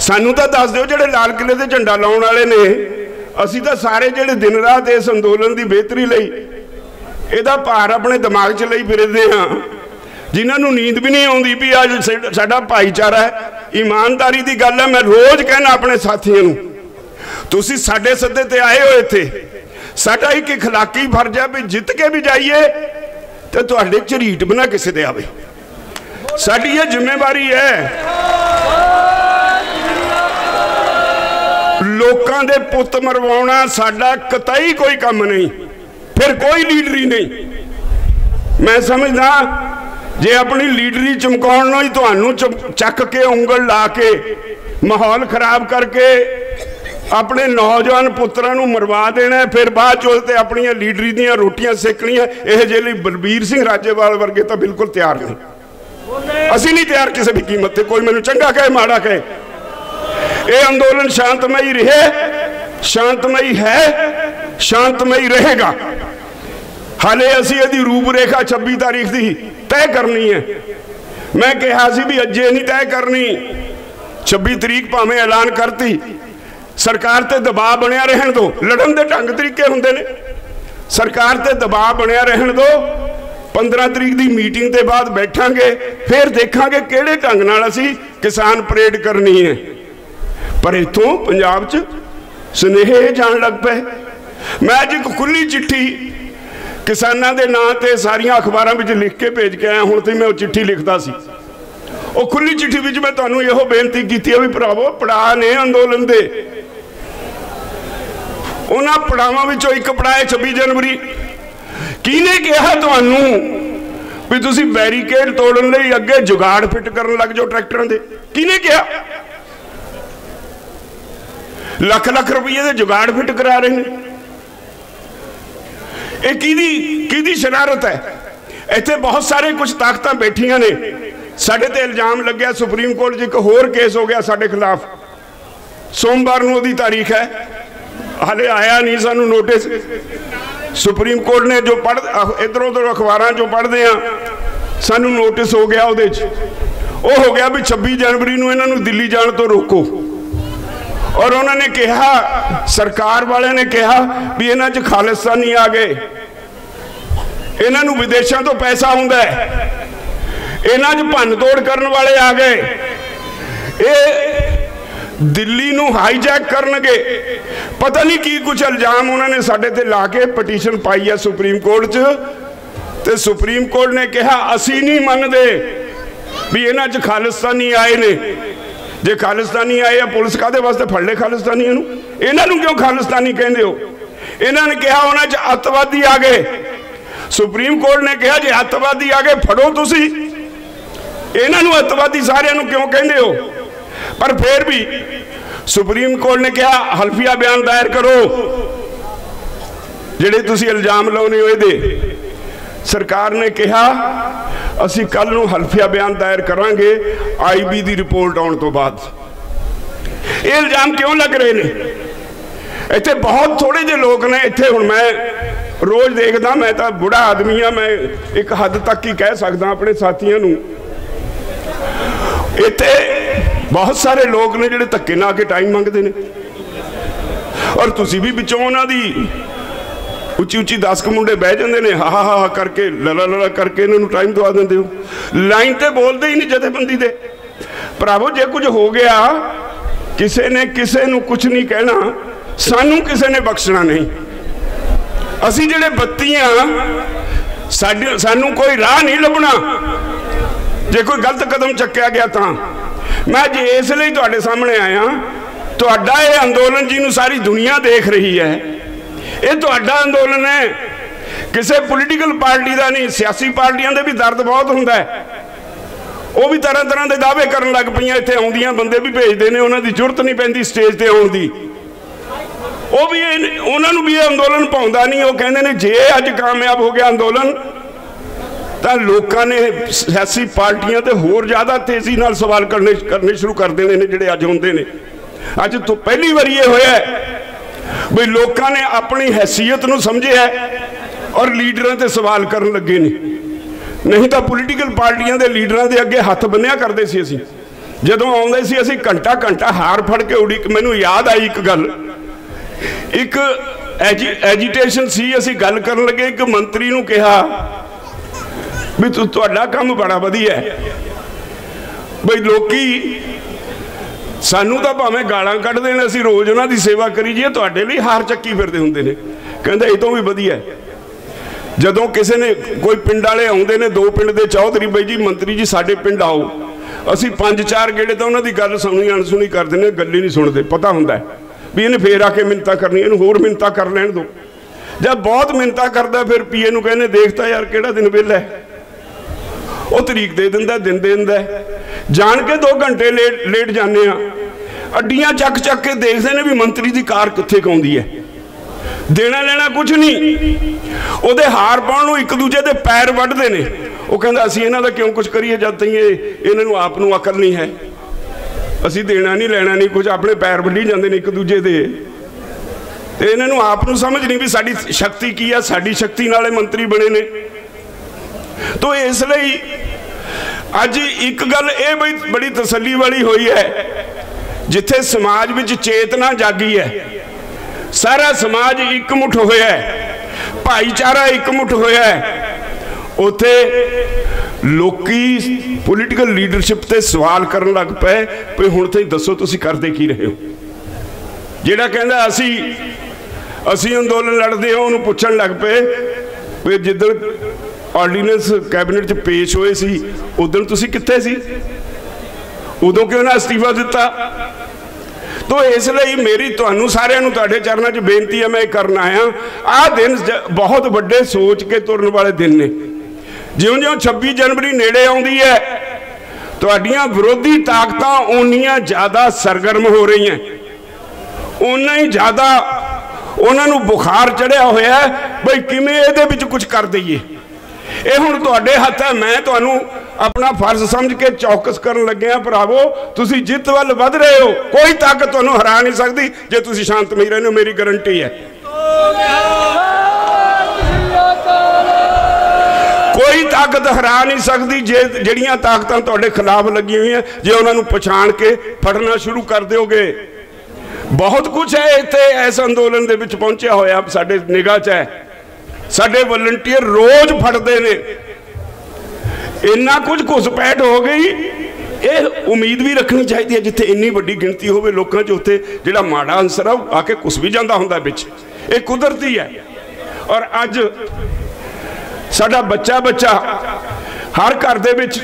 ਸਾਨੂੰ ਤਾਂ ਦੱਸ ਦਿਓ, ਜਿਹੜੇ ਲਾਲ ਕਿਲੇ ਤੇ ਝੰਡਾ ਲਾਉਣ ਵਾਲੇ ਨੇ, ਅਸੀਂ ਤਾਂ ਸਾਰੇ ਜਿਹੜੇ ਦਿਨ ਰਾਤ ਇਸ ਅੰਦੋਲਨ ਦੀ ਬਿਹਤਰੀ ਲਈ ਇਹਦਾ ਭਾਰ ਆਪਣੇ ਦਿਮਾਗ 'ਚ ਲਈ ਫਿਰਦੇ ਹਾਂ। ਜਿਨ੍ਹਾਂ ਨੂੰ ਨੀਂਦ ਵੀ ਨਹੀਂ ਆਉਂਦੀ ਵੀ ਅੱਜ ਸਾਡਾ ਭਾਈਚਾਰਾ ਹੈ, ਇਮਾਨਦਾਰੀ ਦੀ ਗੱਲ ਹੈ, ਮੈਂ ਰੋਜ਼ ਕਹਿਣਾ ਆਪਣੇ ਸਾਥੀਆਂ ਨੂੰ। ਤੁਸੀਂ ਸਾਡੇ ਸੱਦੇ ਤੇ ਆਏ ਹੋ ਇੱਥੇ ਸਾਡਾ ਇੱਕ اخلاقی ਫਰਜ਼ ਹੈ ਵੀ ਜਿੱਤ ਕੇ ਵੀ ਜਾਈਏ ਤੇ ਤੁਹਾਡੇ ਝਰੀਟ ਬਣਾ ਕਿਸੇ ਤੇ ਆਵੇ ਸਾਡੀ ਇਹ ਜ਼ਿੰਮੇਵਾਰੀ ਹੈ ਲੋਕਾਂ ਦੇ ਪੁੱਤ ਮਰਵਾਉਣਾ ਸਾਡਾ ਕਤਈ ਕੋਈ ਕੰਮ ਨਹੀਂ ਫਿਰ ਕੋਈ ਲੀਡਰੀ ਨਹੀਂ ਮੈਂ ਸਮਝਦਾ ਜੇ ਆਪਣੀ ਲੀਡਰੀ ਚਮਕਾਉਣ ਨੂੰ ਹੀ ਤੁਹਾਨੂੰ ਚਮ- ਚੱਕ ਕੇ ਉਂਗਲ ਲਾ ਕੇ ਮਾਹੌਲ ਖਰਾਬ ਕਰਕੇ ਆਪਣੇ ਨੌਜਵਾਨ ਪੁੱਤਰਾਂ ਨੂੰ ਮਰਵਾ ਦੇਣਾ ਫਿਰ ਬਾਅਦ ਚੋਂ ਤੇ ਆਪਣੀਆਂ ਲੀਡਰੀ ਦੀਆਂ ਰੋਟੀਆਂ ਸੇਕਣੀਆਂ। ਇਹ ਜੇ ਲਈ ਬਲਬੀਰ ਸਿੰਘ ਰਾਜੇਵਾਲ ਵਰਗੇ ਤਾਂ ਬਿਲਕੁਲ ਤਿਆਰ ਨਹੀਂ। ਅਸੀਂ ਨਹੀਂ ਤਿਆਰ ਕਿਸੇ ਵੀ ਕੀਮਤ ਤੇ। ਕੋਈ ਮੈਨੂੰ ਚੰਗਾ ਕਹੇ, ਮਾੜਾ ਕਹੇ। ਇਹ ਅੰਦੋਲਨ ਸ਼ਾਂਤਮਈ ਰਹੇ। ਸ਼ਾਂਤਮਈ ਹੈ। ਸ਼ਾਂਤਮਈ ਰਹੇਗਾ। ਹਾਲੇ ਅਸੀਂ ਇਹਦੀ ਰੂਪਰੇਖਾ 26 ਤਾਰੀਖ ਦੀ ਤੈਅ ਕਰਨੀ ਹੈ। ਮੈਂ ਕਿਹਾ ਸੀ ਵੀ ਅੱਜੇ ਨਹੀਂ ਤੈਅ ਕਰਨੀ। 26 ਤਰੀਕ ਭਾਵੇਂ ਐਲਾਨ ਕਰਤੀ। ਸਰਕਾਰ ਤੇ ਦਬਾਅ ਬਣਿਆ ਰਹਿਣ ਦੋ। ਲੜਨ ਦੇ ਢੰਗ ਤਰੀਕੇ ਹੁੰਦੇ ਨੇ। ਸਰਕਾਰ ਤੇ ਦਬਾਅ ਬਣਿਆ ਰਹਿਣ ਦੋ। 15 ਤਰੀਕ ਦੀ ਮੀਟਿੰਗ ਦੇ ਬਾਅਦ ਬੈਠਾਂਗੇ, ਫਿਰ ਦੇਖਾਂਗੇ ਕਿਹੜੇ ਢੰਗ ਨਾਲ ਅਸੀਂ ਕਿਸਾਨ ਪਰੇਡ ਕਰਨੀ ਹੈ। ਪਰ ਇਥੋਂ ਪੰਜਾਬ 'ਚ ਸੁਨੇਹੇ ਜਾਣ ਲੱਗ ਪਏ। ਮੈਂ ਅੱਜ ਇੱਕ ਖੁੱਲੀ ਚਿੱਠੀ ਕਿਸਾਨਾਂ ਦੇ ਨਾਂ ਤੇ ਸਾਰੀਆਂ ਅਖਬਾਰਾਂ ਵਿੱਚ ਲਿਖ ਕੇ ਭੇਜ ਕੇ ਆਇਆ। ਹੁਣ ਤੇ ਮੈਂ ਉਹ ਚਿੱਠੀ ਲਿਖਦਾ ਸੀ। ਉਹ ਖੁੱਲੀ ਚਿੱਠੀ ਵਿੱਚ ਮੈਂ ਤੁਹਾਨੂੰ ਇਹੋ ਬੇਨਤੀ ਕੀਤੀ ਹੈ ਵੀ ਭਰਾਵੋ, ਪੜਾਅ ਨੇ ਅੰਦੋਲਨ ਦੇ ਉਹਨਾਂ ਪੜਾਵਾਂ ਵਿੱਚੋਂ ਇੱਕ ਪੜਾਅ ਹੈ 26 ਜਨਵਰੀ। ਕਿਹਨੇ ਕਿਹਾ ਤੁਹਾਨੂੰ ਵੀ ਤੁਸੀਂ ਬੈਰੀਕੇਡ ਤੋੜਨ ਲਈ ਅੱਗੇ ਜੁਗਾੜ ਫਿੱਟ ਕਰਨ ਲੱਗ ਜਾਓ ਟਰੈਕਟਰਾਂ ਦੇ? ਕਿਹਨੇ ਕਿਹਾ? ਲੱਖ ਲੱਖ ਰੁਪਏ ਦੇ ਜੁਗਾੜ ਫਿੱਟ ਕਰਾ ਰਹੇ ਨੇ। ਇਹ ਕਿਹਦੀ ਕਿਹਦੀ ਸ਼ਰਾਰਤ ਹੈ? ਇੱਥੇ ਬਹੁਤ ਸਾਰੇ ਕੁਝ ਤਾਕਤਾਂ ਬੈਠੀਆਂ ਨੇ। ਸਾਡੇ ਤੇ ਇਲਜ਼ਾਮ ਲੱਗਿਆ, ਸੁਪਰੀਮ ਕੋਰਟ 'ਚ ਇੱਕ ਹੋਰ ਕੇਸ ਹੋ ਗਿਆ ਸਾਡੇ ਖਿਲਾਫ। ਸੋਮਵਾਰ ਨੂੰ ਉਹਦੀ ਤਾਰੀਖ ਹੈ। ਹਾਲੇ ਆਇਆ ਨਹੀਂ ਸਾਨੂੰ ਨੋਟਿਸ। ਸੁਪਰੀਮ ਕੋਰਟ ਨੇ ਜੋ ਪੜ ਇਧਰ ਉਧਰ ਅਖਬਾਰਾਂ 'ਚੋਂ ਪੜ੍ਹਦੇ ਆ, ਸਾਨੂੰ ਨੋਟਿਸ ਹੋ ਗਿਆ ਉਹਦੇ 'ਚ। ਉਹ ਹੋ ਗਿਆ ਵੀ 26 ਜਨਵਰੀ ਨੂੰ ਇਹਨਾਂ ਨੂੰ ਦਿੱਲੀ ਜਾਣ ਤੋਂ ਰੋਕੋ। ਔਰ ਉਹਨਾਂ ਨੇ ਕਿਹਾ, ਸਰਕਾਰ ਵਾਲਿਆਂ ਨੇ ਕਿਹਾ ਵੀ ਇਹਨਾਂ 'ਚ ਖਾਲਿਸਤਾਨੀ ਆ ਗਏ। ਇਹਨਾਂ ਨੂੰ ਵਿਦੇਸ਼ਾਂ ਤੋਂ ਪੈਸਾ ਆਉਂਦਾ ਹੈ। ਇਹਨਾਂ 'ਚ ਭੰਨ ਤੋੜ ਕਰਨ ਵਾਲੇ ਆ ਗਏ। ਇਹ ਦਿੱਲੀ ਨੂੰ ਹਾਈਜੈਕ ਕਰਨਗੇ। ਪਤਾ ਨਹੀਂ ਕੀ ਕੁਝ ਇਲਜ਼ਾਮ ਉਹਨਾਂ ਨੇ ਸਾਡੇ ਤੇ ਲਾ ਕੇ ਪਟੀਸ਼ਨ ਪਾਈ ਹੈ ਸੁਪਰੀਮ ਕੋਰਟ 'ਚ। ਤੇ ਸੁਪਰੀਮ ਕੋਰਟ ਨੇ ਕਿਹਾ, ਅਸੀਂ ਨਹੀਂ ਮੰਨਦੇ ਵੀ ਇਹਨਾਂ 'ਚ ਖਾਲਿਸਤਾਨੀ ਆਏ ਨੇ। ਜੇ ਖਾਲਿਸਤਾਨੀ ਆਏ ਆ, ਪੁਲਿਸ ਕਾਦੇ ਵਾਸਤੇ ਫੜ ਲੈ ਖਾਲਿਸਤਾਨੀਆਂ ਨੂੰ? ਇਹਨਾਂ ਨੂੰ ਕਿਉਂ ਖਾਲਿਸਤਾਨੀ ਕਹਿੰਦੇ ਹੋ? ਇਹਨਾਂ ਨੇ ਕਿਹਾ, ਉਹਨਾਂ 'ਚ ਅੱਤਵਾਦੀ ਆ ਗਏ। ਸੁਪਰੀਮ ਕੋਰਟ ਨੇ ਕਿਹਾ, ਜੇ ਅੱਤਵਾਦੀ ਆ ਗਏ, ਫੜੋ ਤੁਸੀਂ। ਇਹਨਾਂ ਨੂੰ ਅੱਤਵਾਦੀ ਸਾਰਿਆਂ ਨੂੰ ਕਿਉਂ ਕਹਿੰਦੇ ਹੋ? ਪਰ ਫਿਰ ਵੀ ਸੁਪਰੀਮ ਕੋਰਟ ਨੇ ਕਿਹਾ, ਹਲਫੀਆ ਬਿਆਨ ਦਾਇਰ ਕਰੋ। ਜਿਹੜੇ ਤੁਸੀਂ ਇਲਜ਼ਾਮ ਲਾਉਨੇ ਹੋ ਇਹਦੇ। ਸਰਕਾਰ ਨੇ ਕਿਹਾ, ਅਸੀਂ ਕੱਲ ਨੂੰ ਹਲਫੀਆ ਬਿਆਨ ਦਾਇਰ ਕਰਾਂਗੇ ਆਈਬੀ ਦੀ ਰਿਪੋਰਟ ਆਉਣ ਤੋਂ ਬਾਅਦ। ਇਹ ਇਲਜ਼ਾਮ ਕਿਉਂ ਲੱਗ ਰਹੇ ਨੇ? ਇੱਥੇ ਬਹੁਤ ਥੋੜੇ ਜਿਹੇ ਲੋਕ ਨੇ, ਇੱਥੇ ਹੁਣ ਮੈਂ ਰੋਜ਼ ਦੇਖਦਾ, ਮੈਂ ਤਾਂ ਬੁੜਾ ਆਦਮੀ ਆ ਮੈਂ ਇੱਕ ਹੱਦ ਤੱਕ ਹੀ ਕਹਿ ਸਕਦਾ ਆਪਣੇ ਸਾਥੀਆਂ ਨੂੰ। ਇੱਥੇ ਬਹੁਤ ਸਾਰੇ ਲੋਕ ਨੇ ਜਿਹੜੇ ਧੱਕੇ ਨਾਲ ਕੇ ਟਾਈਮ ਮੰਗਦੇ ਨੇ। ਔਰ ਤੁਸੀਂ ਵੀ ਵਿੱਚੋਂ ਉਹਨਾਂ ਦੀ ਉੱਚੀ ਉੱਚੀ 10 ਕੁ ਮੁੰਡੇ ਬਹਿ ਜਾਂਦੇ ਨੇ, ਹਾ ਹਾ ਹਾ ਕਰਕੇ ਲਲਾ ਲਲਾ ਕਰਕੇ ਇਹਨਾਂ ਨੂੰ ਟਾਈਮ ਦਵਾ ਦਿੰਦੇ ਹੋ। ਲਾਈਨ ਤੇ ਬੋਲਦੇ ਹੀ ਨਹੀਂ ਜਥੇਬੰਦੀ ਦੇ। ਭਰਾਵੋ, ਜੇ ਕੁਝ ਹੋ ਗਿਆ, ਕਿਸੇ ਨੇ ਕਿਸੇ ਨੂੰ ਕੁਝ ਨਹੀਂ ਕਹਿਣਾ, ਸਾਨੂੰ ਕਿਸੇ ਨੇ ਬਖਸ਼ਣਾ ਨਹੀਂ। ਅਸੀਂ ਜਿਹੜੇ ਬੱਤੀਆਂ ਸਾਡੇ ਸਾਨੂੰ ਕੋਈ ਰਾਹ ਨਹੀਂ ਲੱਭਣਾ। ਜੇ ਕੋਈ ਗਲਤ ਕਦਮ ਚੱਕਿਆ ਗਿਆ ਤਾਂ। ਮੈਂ ਅੱਜ ਇਸ ਲਈ ਤੁਹਾਡੇ ਸਾਹਮਣੇ ਆਇਆ, ਤੁਹਾਡਾ ਇਹ ਅੰਦੋਲਨ ਜਿਹਨੂੰ ਸਾਰੀ ਦੁਨੀਆ ਦੇਖ ਰਹੀ ਹੈ, ਇਹ ਤੁਹਾਡਾ ਅੰਦੋਲਨ ਹੈ। ਕਿਸੇ ਪੋਲੀਟੀਕਲ ਪਾਰਟੀ ਦਾ ਨਹੀਂ, ਸਿਆਸੀ ਪਾਰਟੀਆਂ ਦੇ ਵੀ ਦਰਦ ਬਹੁਤ ਹੁੰਦਾ ਹੈ। ਉਹ ਵੀ ਤਰ੍ਹਾਂ ਤਰ੍ਹਾਂ ਦੇ ਦਾਅਵੇ ਕਰਨ ਲੱਗ ਪਈਆਂ, ਇੱਥੇ ਆਉਂਦੀਆਂ ਬੰਦੇ ਵੀ ਭੇਜਦੇ ਨੇ, ਉਹਨਾਂ ਦੀ ਜ਼ਰੂਰਤ ਨਹੀਂ ਪੈਂਦੀ ਸਟੇਜ ਤੇ ਆਉਣ ਦੀ। ਉਹ ਵੀ ਇਹ- ਉਹਨਾਂ ਨੂੰ ਵੀ ਇਹ ਅੰਦੋਲਨ ਪਾਉਂਦਾ ਨਹੀਂ, ਉਹ ਕਹਿੰਦੇ ਨੇ, ਜੇ ਅੱਜ ਕਾਮਯਾਬ ਹੋ ਗਿਆ ਅੰਦੋਲਨ ਤਾਂ ਲੋਕਾਂ ਨੇ ਸਿਆਸੀ ਪਾਰਟੀਆਂ ਤੇ ਹੋਰ ਜ਼ਿਆਦਾ ਤੇਜ਼ੀ ਨਾਲ ਸਵਾਲ ਕਰਨੇ ਕਰਨੇ ਸ਼ੁਰੂ ਕਰ ਦੇਣੇ ਨੇ ਜਿਹੜੇ ਅੱਜ ਹੁੰਦੇ ਨੇ। ਅੱਜ ਤੋਂ ਪਹਿਲੀ ਵਾਰੀ ਇਹ ਹੋਇਆ ਵੀ ਲੋਕਾਂ ਨੇ ਆਪਣੀ ਹੈਸੀਅਤ ਨੂੰ ਸਮਝਿਆ ਔਰ ਲੀਡਰਾਂ ਤੇ ਸਵਾਲ ਕਰਨ ਲੱਗੇ ਨੇ। ਨਹੀਂ ਤਾਂ ਪੋਲੀਟੀਕਲ ਪਾਰਟੀਆਂ ਦੇ ਲੀਡਰਾਂ ਦੇ ਅੱਗੇ ਹੱਥ ਬੰਨਿਆ ਕਰਦੇ ਸੀ ਅਸੀਂ। ਜਦੋਂ ਆਉਂਦੇ ਸੀ ਅਸੀਂ ਘੰਟਾ ਘੰਟਾ ਹਾਰ ਫੜ ਕੇ ਉਡੀਕ ਮੈਨੂੰ ਯਾਦ ਆਈ ਇੱਕ ਗੱਲ। ਇੱਕ ਐਜੀਟੇਸ਼ਨ ਸੀ, ਅਸੀਂ ਗੱਲ ਕਰਨ ਲੱਗੇ, ਇੱਕ ਮੰਤਰੀ ਨੂੰ ਕਿਹਾ ਵੀ ਤੁਹਾਡਾ ਕੰਮ ਬੜਾ ਵਧੀਆ ਹੈ। ਬਈ ਲੋਕੀ, ਸਾਨੂੰ ਤਾਂ ਭਾਵੇਂ ਗਾਲਾਂ ਕੱਢ ਦੇਣ, ਅਸੀਂ ਰੋਜ਼ ਉਹਨਾਂ ਦੀ ਸੇਵਾ ਕਰੀ ਜੀ ਤੁਹਾਡੇ ਲਈ ਹਾਰ ਚੱਕੀ ਫਿਰਦੇ ਹੁੰਦੇ ਨੇ। ਕਹਿੰਦਾ ਇਹ ਤੋਂ ਵੀ ਵਧੀਆ ਹੈ। ਜਦੋਂ ਕਿਸੇ ਨੇ ਕੋਈ ਪਿੰਡ ਵਾਲੇ ਆਉਂਦੇ ਨੇ, ਦੋ ਪਿੰਡ ਦੇ ਚੌਧਰੀ, ਬਈ ਜੀ, ਮੰਤਰੀ ਜੀ, ਸਾਡੇ ਪਿੰਡ ਆਓ। ਅਸੀਂ ਪੰਜ ਚਾਰ ਗੇੜੇ ਤਾਂ ਉਹਨਾਂ ਦੀ ਗੱਲ ਸੁਣੀ, ਅਣਸੁਣੀ ਕਰਦੇ ਨੇ ਗੱਲ ਹੀ ਨਹੀਂ ਸੁਣਦੇ। ਪਤਾ ਹੁੰਦਾ ਵੀ ਇਹਨੇ ਫੇਰ ਆ ਕੇ ਮਿੰਤਾ ਕਰਨੀ ਇਹਨੂੰ ਹੋਰ ਮਿੰਤਾ ਕਰ ਲੈਣ ਦੋ ਜਦ ਬਹੁਤ ਮਿੰਤਾ ਕਰਦਾ, ਫਿਰ ਪੀਏ ਨੂੰ ਕਹਿੰਦੇ ਦੇਖਤਾ ਯਾਰ ਕਿਹੜਾ ਦਿਨ ਵਿਹਲਾ ਹੈ। ਉਹ ਤਰੀਕ ਦੇ ਦਿੰਦਾ, ਦਿਨ ਦੇ ਦਿੰਦਾ ਜਾਣ ਕੇ 2 ਘੰਟੇ ਲੇਟ ਲੇਟ ਜਾਂਦੇ ਆ ਅੱਡੀਆਂ ਚੱਕ ਚੱਕ ਕੇ ਦੇਖਦੇ ਨੇ ਵੀ ਮੰਤਰੀ ਦੀ ਕਾਰ ਕਿੱਥੇ ਕਾਉਂਦੀ ਹੈ। ਦੇਣਾ ਲੈਣਾ ਕੁਝ ਨਹੀਂ। ਉਹਦੇ ਹਾਰ ਪਾਉਣ ਨੂੰ ਇੱਕ ਦੂਜੇ ਦੇ ਪੈਰ ਵੱਢਦੇ ਨੇ। ਉਹ ਕਹਿੰਦਾ, ਅਸੀਂ ਇਹਨਾਂ ਦਾ ਕਿਉਂ ਕੁਝ ਕਰੀਏ, ਜਦ ਤੱਕ ਇਹ, ਇਹਨਾਂ ਨੂੰ ਆਪ ਨੂੰ ਅਕਲ ਨਹੀਂ ਹੈ। ਅਸੀਂ ਦੇਣਾ ਨਹੀਂ, ਲੈਣਾ ਨਹੀਂ ਕੁਝ ਆਪਣੇ ਪੈਰ ਵੱਢੀ ਜਾਂਦੇ ਨੇ ਇੱਕ ਦੂਜੇ ਦੇ। ਤੇ ਇਹਨਾਂ ਨੂੰ ਆਪ ਨੂੰ ਸਮਝ ਨਹੀਂ ਵੀ ਸਾਡੀ ਸ਼ਕਤੀ ਕੀ ਆ, ਸਾਡੀ ਸ਼ਕਤੀ ਨਾਲੇ ਮੰਤਰੀ ਬਣੇ ਨੇ। ਤੋ ਇਸ ਲਈ ਅੱਜ ਇੱਕ ਗੱਲ ਇਹ ਬਈ ਬੜੀ ਤਸੱਲੀ ਵਾਲੀ ਹੋਈ ਹੈ, ਜਿੱਥੇ ਸਮਾਜ ਵਿੱਚ ਚੇਤਨਾ ਜਾਗੀ ਹੈ। ਸਾਰਾ ਸਮਾਜ ਇਕਮੁੱਠ ਹੋਇਆ ਹੈ, ਭਾਈਚਾਰਾ ਇਕਮੁੱਠ ਹੋਇਆ ਹੈ। ਉਥੇ ਲੋਕੀ ਪੋਲੀਟੀਕਲ ਲੀਡਰਸ਼ਿਪ ਤੇ ਸਵਾਲ ਕਰਨ ਲੱਗ ਪਏ ਵੀ ਹੁਣ ਤੇ ਦੱਸੋ ਤੁਸੀਂ ਕਰਦੇ ਕੀ ਰਹੇ ਹੋ? ਜਿਹੜਾ ਕਹਿੰਦਾ ਅਸੀਂ ਅਸੀਂ ਅੰਦੋਲਨ ਲੜਦੇ ਹਾਂ, ਉਹਨੂੰ ਪੁੱਛਣ ਲੱਗ ਪਏ ਵੀ ਜਿੱਦਣ ਆਰਡੀਨੈਂਸ ਕੈਬਨਿਟ 'ਚ ਪੇਸ਼ ਹੋਏ ਸੀ, ਉਦੋਂ ਤੁਸੀਂ ਕਿੱਥੇ ਸੀ? ਉਦੋਂ ਕਿਉਂ ਨਾ ਅਸਤੀਫਾ ਦਿੱਤਾ? ਤੋ ਇਸ ਲਈ ਮੇਰੀ ਤੁਹਾਨੂੰ ਸਾਰਿਆਂ ਨੂੰ ਤੁਹਾਡੇ ਚਰਨਾਂ 'ਚ ਬੇਨਤੀ ਹੈ, ਮੈਂ ਇਹ ਕਰਨ ਆਇਆ। ਆਹ ਦਿਨ ਬਹੁਤ ਵੱਡੇ ਸੋਚ ਕੇ ਤੁਰਨ ਵਾਲੇ ਦਿਨ ਨੇ। ਜਿਉਂ-ਜਿਉਂ 26 ਜਨਵਰੀ ਨੇੜੇ ਆਉਂਦੀ ਹੈ, ਤੁਹਾਡੀਆਂ ਵਿਰੋਧੀ ਤਾਕਤਾਂ ਓਨੀਆਂ ਜ਼ਿਆਦਾ ਸਰਗਰਮ ਹੋ ਰਹੀਆਂ। ਓਨਾ ਹੀ ਜ਼ਿਆਦਾ ਉਹਨਾਂ ਨੂੰ ਬੁਖਾਰ ਚੜਿਆ ਹੋਇਆ ਬਈ ਕਿਵੇਂ ਇਹਦੇ ਵਿੱਚ ਕੁਝ ਕਰ ਦਈਏ? ਇਹ ਹੁਣ ਤੁਹਾਡੇ ਹੱਥ ਹੈ, ਮੈਂ ਤੁਹਾਨੂੰ ਆਪਣਾ ਫਰਜ਼ ਸਮਝ ਕੇ ਚੌਕਸ ਕਰਨ ਲੱਗਿਆ ਭਰਾਵੋ, ਤੁਸੀਂ ਜਿੱਤ ਵੱਲ ਵਧ ਰਹੇ ਹੋ, ਕੋਈ ਤਾਕਤ ਤੁਹਾਨੂੰ ਹਰਾ ਨਹੀਂ ਸਕਦੀ, ਜੇ ਤੁਸੀਂ ਸ਼ਾਂਤਮਈ ਰਹਿੰਦੇ ਹੋ, ਮੇਰੀ ਗਾਰੰਟੀ ਹੈ। ਕੋਈ ਤਾਕਤ ਹਰਾ ਨਹੀਂ ਸਕਦੀ, ਜੇ ਜਿਹੜੀਆਂ ਤਾਕਤਾਂ ਤੁਹਾਡੇ ਖਿਲਾਫ ਲੱਗੀਆਂ ਹੋਈਆਂ, ਜੇ ਉਹਨਾਂ ਨੂੰ ਪਛਾਣ ਕੇ ਫੜਨਾ ਸ਼ੁਰੂ ਕਰ ਦਿਓਗੇ। ਬਹੁਤ ਕੁਝ ਹੈ ਇੱਥੇ, ਇਸ ਅੰਦੋਲਨ ਦੇ ਵਿੱਚ ਪਹੁੰਚਿਆ ਹੋਇਆ ਸਾਡੇ ਨਿਗਾਹ 'ਚ ਹੈ। ਸਾਡੇ ਵਲੰਟੀਅਰ ਰੋਜ਼ ਫੜਦੇ ਨੇ। ਇੰਨਾ ਕੁਝ ਘੁਸਪੈਠ ਹੋ ਗਈ, ਇਹ ਉਮੀਦ ਵੀ ਰੱਖਣੀ ਚਾਹੀਦੀ ਹੈ ਜਿੱਥੇ ਇੰਨੀ ਵੱਡੀ ਗਿਣਤੀ ਹੋਵੇ ਲੋਕਾਂ 'ਚ, ਉੱਥੇ ਜਿਹੜਾ ਮਾੜਾ ਅੰਸਰ ਆ, ਉਹ ਆ ਕੇ ਕੁਛ ਵੀ ਜਾਂਦਾ ਹੁੰਦਾ ਵਿੱਚ। ਇਹ ਕੁਦਰਤੀ ਹੈ। ਔਰ ਅੱਜ ਸਾਡਾ ਬੱਚਾ ਬੱਚਾ ਹਰ ਘਰ ਦੇ ਵਿੱਚ,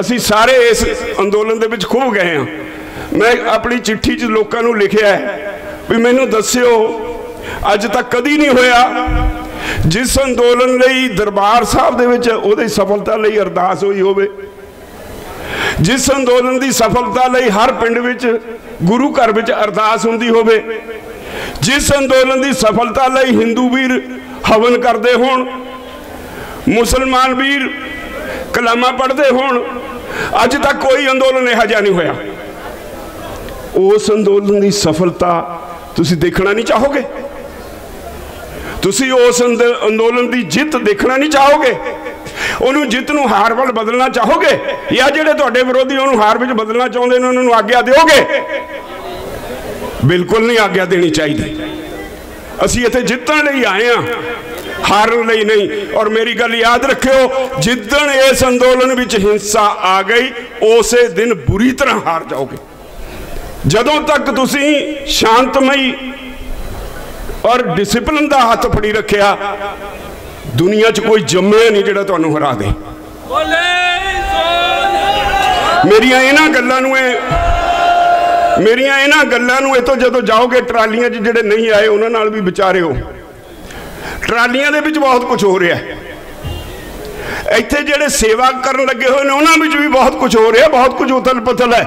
ਅਸੀਂ ਸਾਰੇ ਇਸ ਅੰਦੋਲਨ ਦੇ ਵਿੱਚ ਖੂਬ ਗਏ ਹਾਂ। ਮੈਂ ਆਪਣੀ ਚਿੱਠੀ 'ਚ ਲੋਕਾਂ ਨੂੰ ਲਿਖਿਆ ਹੈ ਵੀ ਮੈਨੂੰ ਦੱਸਿਓ, ਅੱਜ ਤੱਕ ਕਦੀ ਨਹੀਂ ਹੋਇਆ ਜਿਸ ਅੰਦੋਲਨ ਲਈ ਦਰਬਾਰ ਸਾਹਿਬ ਦੇ ਵਿੱਚ ਉਹਦੀ ਸਫਲਤਾ ਲਈ ਅਰਦਾਸ ਹੋਈ ਹੋਵੇ, ਜਿਸ ਅੰਦੋਲਨ ਦੀ ਸਫਲਤਾ ਲਈ ਹਰ ਪਿੰਡ ਵਿੱਚ ਗੁਰੂ ਘਰ ਵਿੱਚ ਅਰਦਾਸ ਹੁੰਦੀ ਹੋਵੇ, ਜਿਸ ਅੰਦੋਲਨ ਦੀ ਸਫਲਤਾ ਲਈ ਹਿੰਦੂ ਵੀਰ ਹਵਨ ਕਰਦੇ ਹੋਣ, ਮੁਸਲਮਾਨ ਵੀਰ ਕਲਾਮਾ ਪੜ੍ਹਦੇ ਹੋਣ, ਅੱਜ ਤੱਕ ਕੋਈ ਅੰਦੋਲਨ ਇਹੋ ਜਿਹਾ ਨਹੀਂ ਹੋਇਆ। ਉਸ ਅੰਦੋਲਨ ਦੀ ਸਫਲਤਾ ਤੁਸੀਂ ਦੇਖਣਾ ਨਹੀਂ ਚਾਹੋਗੇ? ਤੁਸੀਂ ਉਸ ਅੰਦ- ਅੰਦੋਲਨ ਦੀ ਜਿੱਤ ਦੇਖਣਾ ਨਹੀਂ ਚਾਹੋਗੇ? ਉਹਨੂੰ ਜਿੱਤ ਨੂੰ ਹਾਰ ਵੱਲ ਬਦਲਣਾ ਚਾਹੋਗੇ? ਜਾਂ ਜਿਹੜੇ ਤੁਹਾਡੇ ਵਿਰੋਧੀ ਉਹਨੂੰ ਹਾਰ ਵਿੱਚ ਬਦਲਣਾ ਚਾਹੁੰਦੇ ਨੇ, ਉਹਨਾਂ ਨੂੰ ਆਗਿਆ ਦਿਓਗੇ? ਬਿਲਕੁਲ ਨਹੀਂ ਆਗਿਆ ਦੇਣੀ ਚਾਹੀਦੀ। ਅਸੀਂ ਇੱਥੇ ਜਿੱਤਣ ਲਈ ਆਏ ਹਾਂ, ਹਾਰਨ ਲਈ ਨਹੀਂ। ਔਰ ਮੇਰੀ ਗੱਲ ਯਾਦ ਰੱਖਿਓ, ਜਿੱਦਣ ਇਸ ਅੰਦੋਲਨ ਵਿੱਚ ਹਿੰਸਾ ਆ ਗਈ, ਉਸੇ ਦਿਨ ਬੁਰੀ ਤਰ੍ਹਾਂ ਹਾਰ ਜਾਓਗੇ। ਜਦੋਂ ਤੱਕ ਤੁਸੀਂ ਸ਼ਾਂਤਮਈ ਔਰ ਡਿਸਪਲਿਨ ਦਾ ਹੱਥ ਫੜੀ ਰੱਖਿਆ। ਦੁਨੀਆ 'ਚ ਕੋਈ ਜੰਮਿਆ ਨਹੀਂ ਜਿਹੜਾ ਤੁਹਾਨੂੰ ਹਰਾ ਦੇ। ਮੇਰੀਆਂ ਇਹਨਾਂ ਗੱਲਾਂ ਨੂੰ ਇਹ ਮੇਰੀਆਂ ਇਹਨਾਂ ਗੱਲਾਂ ਨੂੰ ਇਤੋਂ ਜਦੋਂ ਜਾਓਗੇ ਟਰਾਲੀਆਂ 'ਚ ਜਿਹੜੇ ਨਹੀਂ ਆਏ, ਉਹਨਾਂ ਨਾਲ ਵੀ ਵਿਚਾਰੇ ਹੋ ਟਰਾਲੀਆਂ ਦੇ ਵਿੱਚ ਬਹੁਤ ਕੁਝ ਹੋ ਰਿਹਾ। ਇੱਥੇ ਜਿਹੜੇ ਸੇਵਾ ਕਰਨ ਲੱਗੇ ਹੋਏ ਨੇ, ਉਹਨਾਂ ਵਿੱਚ ਵੀ ਬਹੁਤ ਕੁਝ ਹੋ ਰਿਹਾ, ਬਹੁਤ ਕੁਝ ਉਥਲ ਪਥਲ ਹੈ।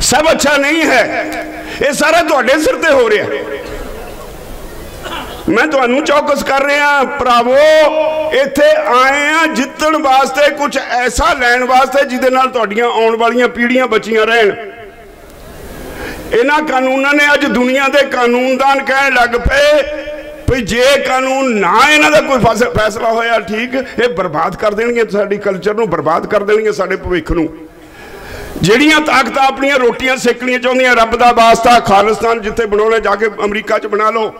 ਸਭ ਅੱਛਾ ਨਹੀਂ ਹੈ। ਇਹ ਸਾਰਾ ਤੁਹਾਡੇ ਸਿਰ ਤੇ ਹੋ ਰਿਹਾ। ਮੈਂ ਤੁਹਾਨੂੰ ਚੌਕਸ ਕਰ ਰਿਹਾ, ਭਰਾਵੋ, ਇੱਥੇ ਆਏ ਆ ਜਿੱਤਣ ਵਾਸਤੇ ਕੁਝ ਐਸਾ ਲੈਣ ਵਾਸਤੇ ਜਿਹਦੇ ਨਾਲ ਤੁਹਾਡੀਆਂ ਆਉਣ ਵਾਲੀਆਂ ਪੀੜ੍ਹੀਆਂ ਬਚੀਆਂ ਰਹਿਣ। ਇਹਨਾਂ ਕਾਨੂੰਨਾਂ ਨੇ ਅੱਜ ਦੁਨੀਆ ਦੇ ਕਾਨੂੰਨਦਾਨ ਕਹਿਣ ਲੱਗ ਪਏ ਵੀ ਜੇ ਕਾਨੂੰਨ ਨਾ ਇਹਨਾਂ ਦਾ ਕੋਈ ਫੈਸਲਾ ਹੋਇਆ, ਠੀਕ, ਇਹ ਬਰਬਾਦ ਕਰ ਦੇਣਗੇ, ਸਾਡੀ ਕਲਚਰ ਨੂੰ ਬਰਬਾਦ ਕਰ ਦੇਣਗੇ, ਸਾਡੇ ਭਵਿੱਖ ਨੂੰ। ਜਿਹੜੀਆਂ ਤਾਕਤਾਂ ਆਪਣੀਆਂ ਰੋਟੀਆਂ ਸੇਕਣੀਆਂ ਚਾਹੁੰਦੀਆਂ, ਰੱਬ ਦਾ ਵਾਸਤਾ ਖਾਲਿਸਤਾਨ ਜਿੱਥੇ ਬਣਾਉਣਾ, ਜਾ ਕੇ ਅਮਰੀਕਾ 'ਚ ਬਣਾ ਲਓ।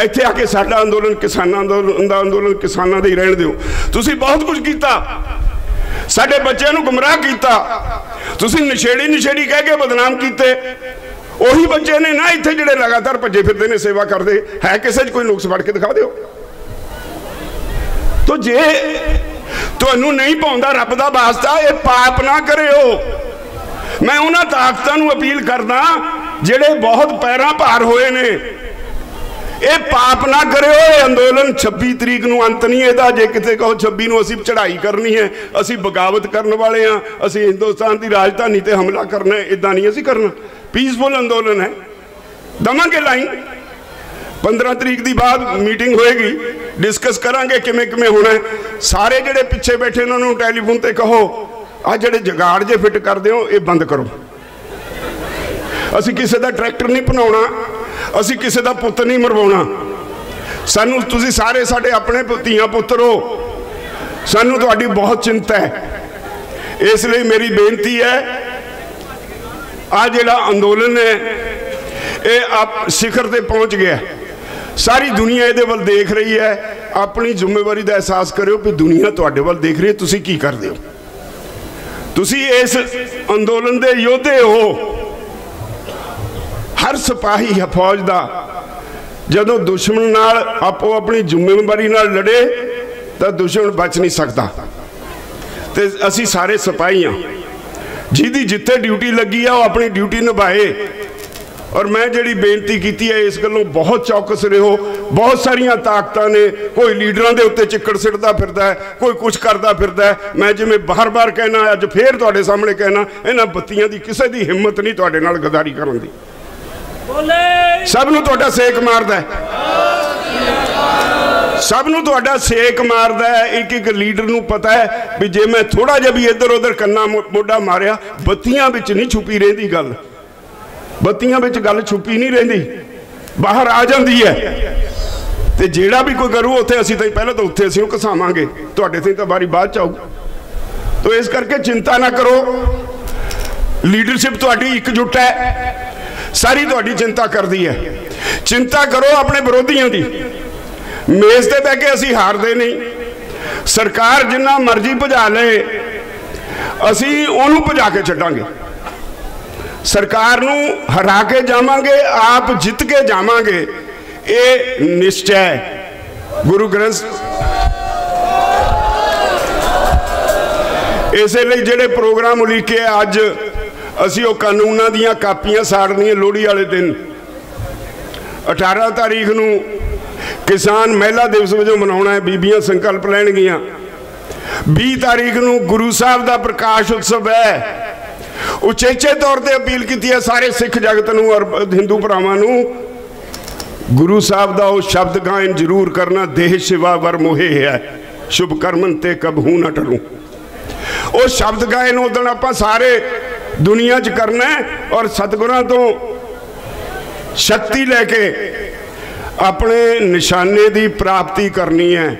ਇੱਥੇ ਆ ਕੇ ਸਾਡਾ ਅੰਦੋਲਨ, ਕਿਸਾਨਾਂ ਅੰਦੋਲਨ ਦਾ ਅੰਦੋਲਨ, ਕਿਸਾਨਾਂ ਦਾ ਹੀ ਰਹਿਣ ਦਿਓ। ਤੁਸੀਂ ਬਹੁਤ ਕੁਝ ਕੀਤਾ। ਸਾਡੇ ਬੱਚਿਆਂ ਨੂੰ ਗੁੰਮਰਾਹ ਕੀਤਾ। ਤੁਸੀਂ ਨਸ਼ੇੜੀ ਨਸ਼ੇੜੀ ਕਹਿ ਕੇ ਬਦਨਾਮ ਕੀਤੇ। ਉਹੀ ਬੱਚੇ ਨੇ ਨਾ ਇੱਥੇ ਜਿਹੜੇ ਲਗਾਤਾਰ ਭੱਜੇ ਫਿਰਦੇ ਨੇ, ਸੇਵਾ ਕਰਦੇ। ਹੈ ਕਿਸੇ 'ਚ ਕੋਈ ਨੁਕਸ ਫੜ ਕੇ ਦਿਖਾ ਦਿਓ? ਤੋ ਜੇ ਤੁਹਾਨੂੰ ਨਹੀਂ ਪਾਉਂਦਾ ਰੱਬ ਦਾ ਵਾਸਤਾ, ਇਹ ਪਾਪ ਨਾ ਕਰਿਓ। ਮੈਂ ਉਹਨਾਂ ਤਾਕਤਾਂ ਨੂੰ ਅਪੀਲ ਕਰਦਾ, ਜਿਹੜੇ ਬਹੁਤ ਪੈਰਾਂ ਭਾਰ ਹੋਏ ਨੇ। ਇਹ ਪਾਪ ਨਾ ਕਰਿਓ ਇਹ ਅੰਦੋਲਨ 26 ਤਰੀਕ ਨੂੰ ਅੰਤ ਨਹੀਂ ਇਹਦਾ। ਜੇ ਕਿਤੇ ਕਹੋ 26 ਨੂੰ ਅਸੀਂ ਚੜ੍ਹਾਈ ਕਰਨੀ ਹੈ, ਅਸੀਂ ਬਗਾਵਤ ਕਰਨ ਵਾਲੇ ਆ ਅਸੀਂ ਹਿੰਦੁਸਤਾਨ ਦੀ ਰਾਜਧਾਨੀ ਤੇ ਹਮਲਾ ਕਰਨਾ ਹੈ ਇਦਾਂ ਨਹੀਂ ਅਸੀਂ ਕਰਨਾ। ਪੀਸਫੁਲ ਅੰਦੋਲਨ ਹੈ। ਦਵਾਂਗੇ ਲਾਈਨ 15 ਤਰੀਕ ਦੀ ਬਾਅਦ ਮੀਟਿੰਗ ਹੋਏਗੀ। ਡਿਸਕਸ ਕਰਾਂਗੇ ਕਿਵੇਂ ਕਿਵੇਂ ਹੋਣਾ ਸਾਰੇ ਜਿਹੜੇ ਪਿੱਛੇ ਬੈਠੇ ਉਹਨਾਂ ਨੂੰ ਟੈਲੀਫੋਨ ਤੇ ਕਹੋ ਆ ਜਿਹੜੇ ਜਗਾੜ ਜੇ ਫਿੱਟ ਕਰਦੇ ਹੋ, ਇਹ ਬੰਦ ਕਰੋ। ਅਸੀਂ ਕਿਸੇ ਦਾ ਟਰੈਕਟਰ ਨਹੀਂ ਬਣਾਉਣਾ। ਅਸੀਂ ਕਿਸੇ ਦਾ ਪੁੱਤ ਨਹੀਂ ਮਰਵਾਉਣਾ। ਸਾਨੂੰ ਤੁਸੀਂ ਸਾਰੇ ਸਾਡੇ ਆਪਣੇ ਧੀਆਂ ਪੁੱਤਰ ਹੋ ਸਾਨੂੰ ਤੁਹਾਡੀ ਬਹੁਤ ਚਿੰਤਾ ਹੈ। ਇਸ ਲਈ ਮੇਰੀ ਬੇਨਤੀ ਹੈ ਆ ਜਿਹੜਾ ਅੰਦੋਲਨ ਹੈ, ਇਹ ਆਪ ਸਿਖਰ ਤੇ ਪਹੁੰਚ ਗਿਆ। ਸਾਰੀ ਦੁਨੀਆ ਇਹਦੇ ਵੱਲ ਦੇਖ ਰਹੀ ਹੈ। ਆਪਣੀ ਜ਼ਿੰਮੇਵਾਰੀ ਦਾ ਅਹਿਸਾਸ ਕਰਿਓ ਕਿ ਦੁਨੀਆ ਤੁਹਾਡੇ ਵੱਲ ਦੇਖ ਰਹੀ ਹੈ। ਤੁਸੀਂ ਕੀ ਕਰਦੇ ਹੋ? ਤੁਸੀਂ ਇਸ ਅੰਦੋਲਨ ਦੇ ਯੋਧੇ ਹੋ। ਹਰ ਸਿਪਾਹੀ ਹੈ ਫੌਜ ਦਾ। ਜਦੋਂ ਦੁਸ਼ਮਣ ਨਾਲ ਆਪੋ ਆਪਣੀ ਜ਼ਿੰਮੇਵਾਰੀ ਨਾਲ ਲੜੇ, ਤਾਂ ਦੁਸ਼ਮਣ ਬਚ ਨਹੀਂ ਸਕਦਾ। ਤੇ ਅਸੀਂ ਸਾਰੇ ਸਿਪਾਹੀ ਹਾਂ। ਜਿਹਦੀ ਜਿੱਥੇ ਡਿਊਟੀ ਲੱਗੀ ਆ, ਉਹ ਆਪਣੀ ਡਿਊਟੀ ਨਿਭਾਏ। ਔਰ ਮੈਂ ਜਿਹੜੀ ਬੇਨਤੀ ਕੀਤੀ ਹੈ, ਇਸ ਗੱਲੋਂ ਬਹੁਤ ਚੌਕਸ ਰਹੋ। ਬਹੁਤ ਸਾਰੀਆਂ ਤਾਕਤਾਂ ਨੇ। ਕੋਈ ਲੀਡਰਾਂ ਦੇ ਉੱਤੇ ਚਿੱਕੜ ਸਿੱਟਦਾ ਫਿਰਦਾ ਹੈ, ਕੋਈ ਕੁਝ ਕਰਦਾ ਫਿਰਦਾ ਹੈ। ਮੈਂ ਜਿਵੇਂ ਬਾਰ-ਬਾਰ ਕਹਿਣਾ, ਅੱਜ ਫੇਰ ਤੁਹਾਡੇ ਸਾਹਮਣੇ ਕਹਿਣਾ, ਇਹਨਾਂ ਬੱਤੀਆਂ ਦੀ ਕਿਸੇ ਦੀ ਹਿੰਮਤ ਨਹੀਂ ਤੁਹਾਡੇ ਨਾਲ ਗਦਾਰੀ ਕਰਨ ਦੀ। ਸਭ ਨੂੰ ਤੁਹਾਡਾ ਸੇਕ ਮਾਰਦਾ ਹੈ। ਸਭ ਨੂੰ ਤੁਹਾਡਾ ਸੇਕ ਮਾਰਦਾ ਹੈ। ਇੱਕ ਇੱਕ ਲੀਡਰ ਨੂੰ ਪਤਾ ਹੈ ਵੀ ਜੇ ਮੈਂ ਥੋੜਾ ਜਿਹਾ ਵੀ ਇੱਧਰ ਉੱਧਰ ਕੰਨਾ ਮੋਢਾ ਮਾਰਿਆ, ਬੱਤੀਆਂ ਵਿੱਚ ਨਹੀਂ ਛੁਪੀ ਰਹਿੰਦੀ ਗੱਲ। ਬੱਤੀਆਂ ਵਿੱਚ ਗੱਲ ਛੁਪੀ ਨਹੀਂ ਰਹਿੰਦੀ। ਬਾਹਰ ਆ ਜਾਂਦੀ ਹੈ। ਤੇ ਜਿਹੜਾ ਵੀ ਕੋਈ ਕਰੂ, ਉੱਥੇ ਅਸੀਂ ਤਾਂ ਪਹਿਲਾਂ ਤਾਂ ਉੱਥੇ ਅਸੀਂ ਉਹ ਘਸਾਵਾਂਗੇ। ਤੁਹਾਡੇ ਤੇ ਤਾਂ ਵਾਰੀ ਬਾਅਦ ਚ ਆਊ। ਤੋ ਇਸ ਕਰਕੇ ਚਿੰਤਾ ਨਾ ਕਰੋ। ਲੀਡਰਸ਼ਿਪ ਤੁਹਾਡੀ ਇਕਜੁੱਟ ਹੈ। ਸਾਰੀ ਤੁਹਾਡੀ ਚਿੰਤਾ ਕਰਦੀ ਹੈ। ਚਿੰਤਾ ਕਰੋ ਆਪਣੇ ਵਿਰੋਧੀਆਂ ਦੀ। ਮੇਜ਼ ਤੇ ਬਹਿ ਕੇ ਅਸੀਂ ਹਾਰਦੇ ਨਹੀਂ। ਸਰਕਾਰ ਜਿੰਨਾ ਮਰਜ਼ੀ ਭਜਾ ਲਏ ਅਸੀਂ ਉਹਨੂੰ ਭਜਾ ਕੇ ਛੱਡਾਂਗੇ। ਸਰਕਾਰ ਨੂੰ ਹਰਾ ਕੇ ਜਾਵਾਂਗੇ, ਆਪ ਜਿੱਤ ਕੇ ਜਾਵਾਂਗੇ, ਇਹ ਨਿਸ਼ਚੈ ਗੁਰੂ ਗ੍ਰੰਥ ਇਸੇ ਲਈ ਜਿਹੜੇ ਪ੍ਰੋਗਰਾਮ ਉਲੀਕੇ ਅੱਜ ਅਸੀਂ ਉਹ ਕਾਨੂੰਨਾਂ ਦੀਆਂ ਕਾਪੀਆਂ ਸਾੜਨੀਆਂ ਲੋਹੜੀ ਵਾਲੇ ਦਿਨ। 18 ਤਾਰੀਖ ਨੂੰ ਕਿਸਾਨ ਮਹਿਲਾ ਦਿਵਸ ਵਜੋਂ ਮਨਾਉਣਾ ਹੈ, ਬੀਬੀਆਂ ਸੰਕਲਪ ਲੈਣਗੀਆਂ। 20 ਤਾਰੀਖ ਨੂੰ ਗੁਰੂ ਸਾਹਿਬ ਦਾ ਪ੍ਰਕਾਸ਼ ਉਤਸਵ ਹੈ। ਉਚੇਚੇ ਤੌਰ ਤੇ ਅਪੀਲ ਕੀਤੀ ਹੈ ਸਾਰੇ ਸਿੱਖ ਜਗਤ ਨੂੰ ਔਰ ਹਿੰਦੂ ਭਰਾਵਾਂ ਨੂੰ, ਗੁਰੂ ਸਾਹਿਬ ਦਾ ਉਹ ਸ਼ਬਦ ਗਾਇਨ ਜ਼ਰੂਰ ਕਰਨਾ, ਦੇਹ ਸਿਵਾ ਵਰ ਮੋਹੇ ਹੈ, ਸ਼ੁਭ ਕਰਮਨ ਤੇ ਕਬਹੂ ਨਾ ਟਰੂ। ਉਹ ਸ਼ਬਦ ਗਾਇਨ ਉਦੋਂ ਆਪਾਂ ਸਾਰੇ ਦੁਨੀਆ 'ਚ ਕਰਨਾ ਔਰ ਸਤਿਗੁਰਾਂ ਤੋਂ ਸ਼ਕਤੀ ਲੈ ਕੇ ਆਪਣੇ ਨਿਸ਼ਾਨੇ ਦੀ ਪ੍ਰਾਪਤੀ ਕਰਨੀ ਹੈ।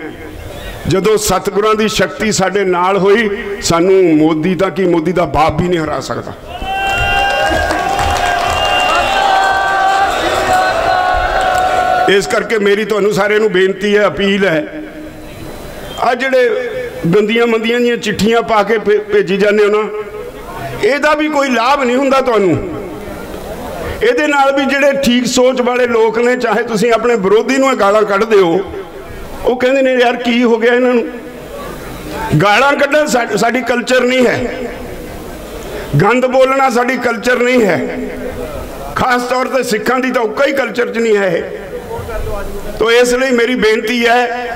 ਜਦੋਂ ਸਤਿਗੁਰਾਂ ਦੀ ਸ਼ਕਤੀ ਸਾਡੇ ਨਾਲ ਹੋਈ, ਸਾਨੂੰ ਮੋਦੀ ਤਾਂ ਕੀ ਮੋਦੀ ਦਾ ਬਾਪ ਵੀ ਨਹੀਂ ਹਰਾ ਸਕਦਾ। ਇਸ ਕਰਕੇ ਮੇਰੀ ਤੁਹਾਨੂੰ ਸਾਰਿਆਂ ਨੂੰ ਬੇਨਤੀ ਹੈ, ਅਪੀਲ ਹੈ, ਆ ਜਿਹੜੇ ਗੰਦੀਆਂ ਮੰਦੀਆਂ ਦੀਆਂ ਚਿੱਠੀਆਂ ਪਾ ਕੇ ਭੇ- ਭੇਜੀ ਜਾਂਦੇ ਹੋ ਨਾ ਇਹਦਾ ਵੀ ਕੋਈ ਲਾਭ ਨਹੀਂ ਹੁੰਦਾ ਤੁਹਾਨੂੰ। ਇਹਦੇ ਨਾਲ ਵੀ ਜਿਹੜੇ ਠੀਕ ਸੋਚ ਵਾਲੇ ਲੋਕ ਨੇ, ਚਾਹੇ ਤੁਸੀਂ ਆਪਣੇ ਵਿਰੋਧੀ ਨੂੰ ਇਹ ਗਾਲਾਂ ਕੱਢਦੇ ਹੋ, ਉਹ ਕਹਿੰਦੇ ਨੇ, ਯਾਰ ਕੀ ਹੋ ਗਿਆ ਇਹਨਾਂ ਨੂੰ? ਗਾਲਾਂ ਕੱਢਣ ਸਾ- ਸਾਡੀ ਕਲਚਰ ਨਹੀਂ ਹੈ। ਗੰਦ ਬੋਲਣਾ ਸਾਡੀ ਕਲਚਰ ਨਹੀਂ ਹੈ। ਖਾਸ ਤੌਰ ਤੇ ਸਿੱਖਾਂ ਦੀ ਤਾਂ ਕਈ ਕਲਚਰ 'ਚ ਨਹੀਂ ਹੈ ਇਹ। ਤੋ ਇਸ ਲਈ ਮੇਰੀ ਬੇਨਤੀ ਹੈ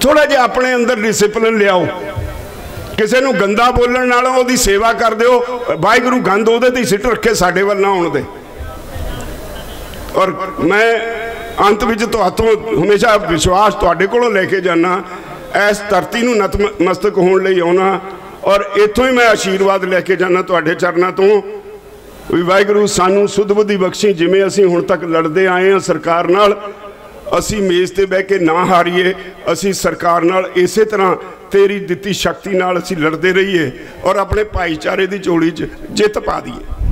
ਥੋੜਾ ਜਿਹਾ ਆਪਣੇ ਅੰਦਰ ਡਿਸਪਲਿਨ ਲਿਆਓ। ਕਿਸੇ ਨੂੰ ਗੰਦਾ ਬੋਲਣ ਨਾਲੋਂ ਉਹਦੀ ਸੇਵਾ ਕਰ ਦਿਓ ਵਾਹਿਗੁਰੂ ਗੰਦ ਉਹਦੇ ਤੇ ਸਿੱਟ ਰੱਖੇ ਸਾਡੇ ਵੱਲ ਨਾ ਆਉਣ ਦੇ। ਔਰ ਮੈਂ ਅੰਤ ਵਿੱਚ ਤੁਹਾਤੋਂ ਹਮੇਸ਼ਾ ਵਿਸ਼ਵਾਸ ਤੁਹਾਡੇ ਕੋਲੋਂ ਲੈ ਕੇ ਜਾਣਾ ਇਸ ਧਰਤੀ ਨੂੰ ਨਤਮਸਤਕ ਹੋਣ ਲਈ ਆਉਣਾ, ਔਰ ਇੱਥੋਂ ਹੀ ਮੈਂ ਆਸ਼ੀਰਵਾਦ ਲੈ ਕੇ ਜਾਣਾ ਤੁਹਾਡੇ ਚਰਨਾਂ ਤੋਂ, ਵੀ ਵਾਹਿਗੁਰੂ ਸਾਨੂੰ ਸੁਧ ਬੁੱਧੀ ਬਖਸ਼ੀ, ਜਿਵੇਂ ਅਸੀਂ ਹੁਣ ਤੱਕ ਲੜਦੇ ਆਏ ਹਾਂ ਸਰਕਾਰ ਨਾਲ, ਅਸੀਂ ਮੇਜ਼ ਤੇ ਬਹਿ ਕੇ ਨਾ ਹਾਰੀਏ, ਅਸੀਂ ਸਰਕਾਰ ਨਾਲ ਇਸੇ ਤਰ੍ਹਾਂ ਤੇਰੀ ਦਿੱਤੀ ਸ਼ਕਤੀ ਨਾਲ ਅਸੀਂ ਲੜਦੇ ਰਹੀਏ ਔਰ ਆਪਣੇ ਭਾਈਚਾਰੇ ਦੀ ਝੋਲੀ 'ਚ ਜਿੱਤ ਪਾ ਦਈਏ।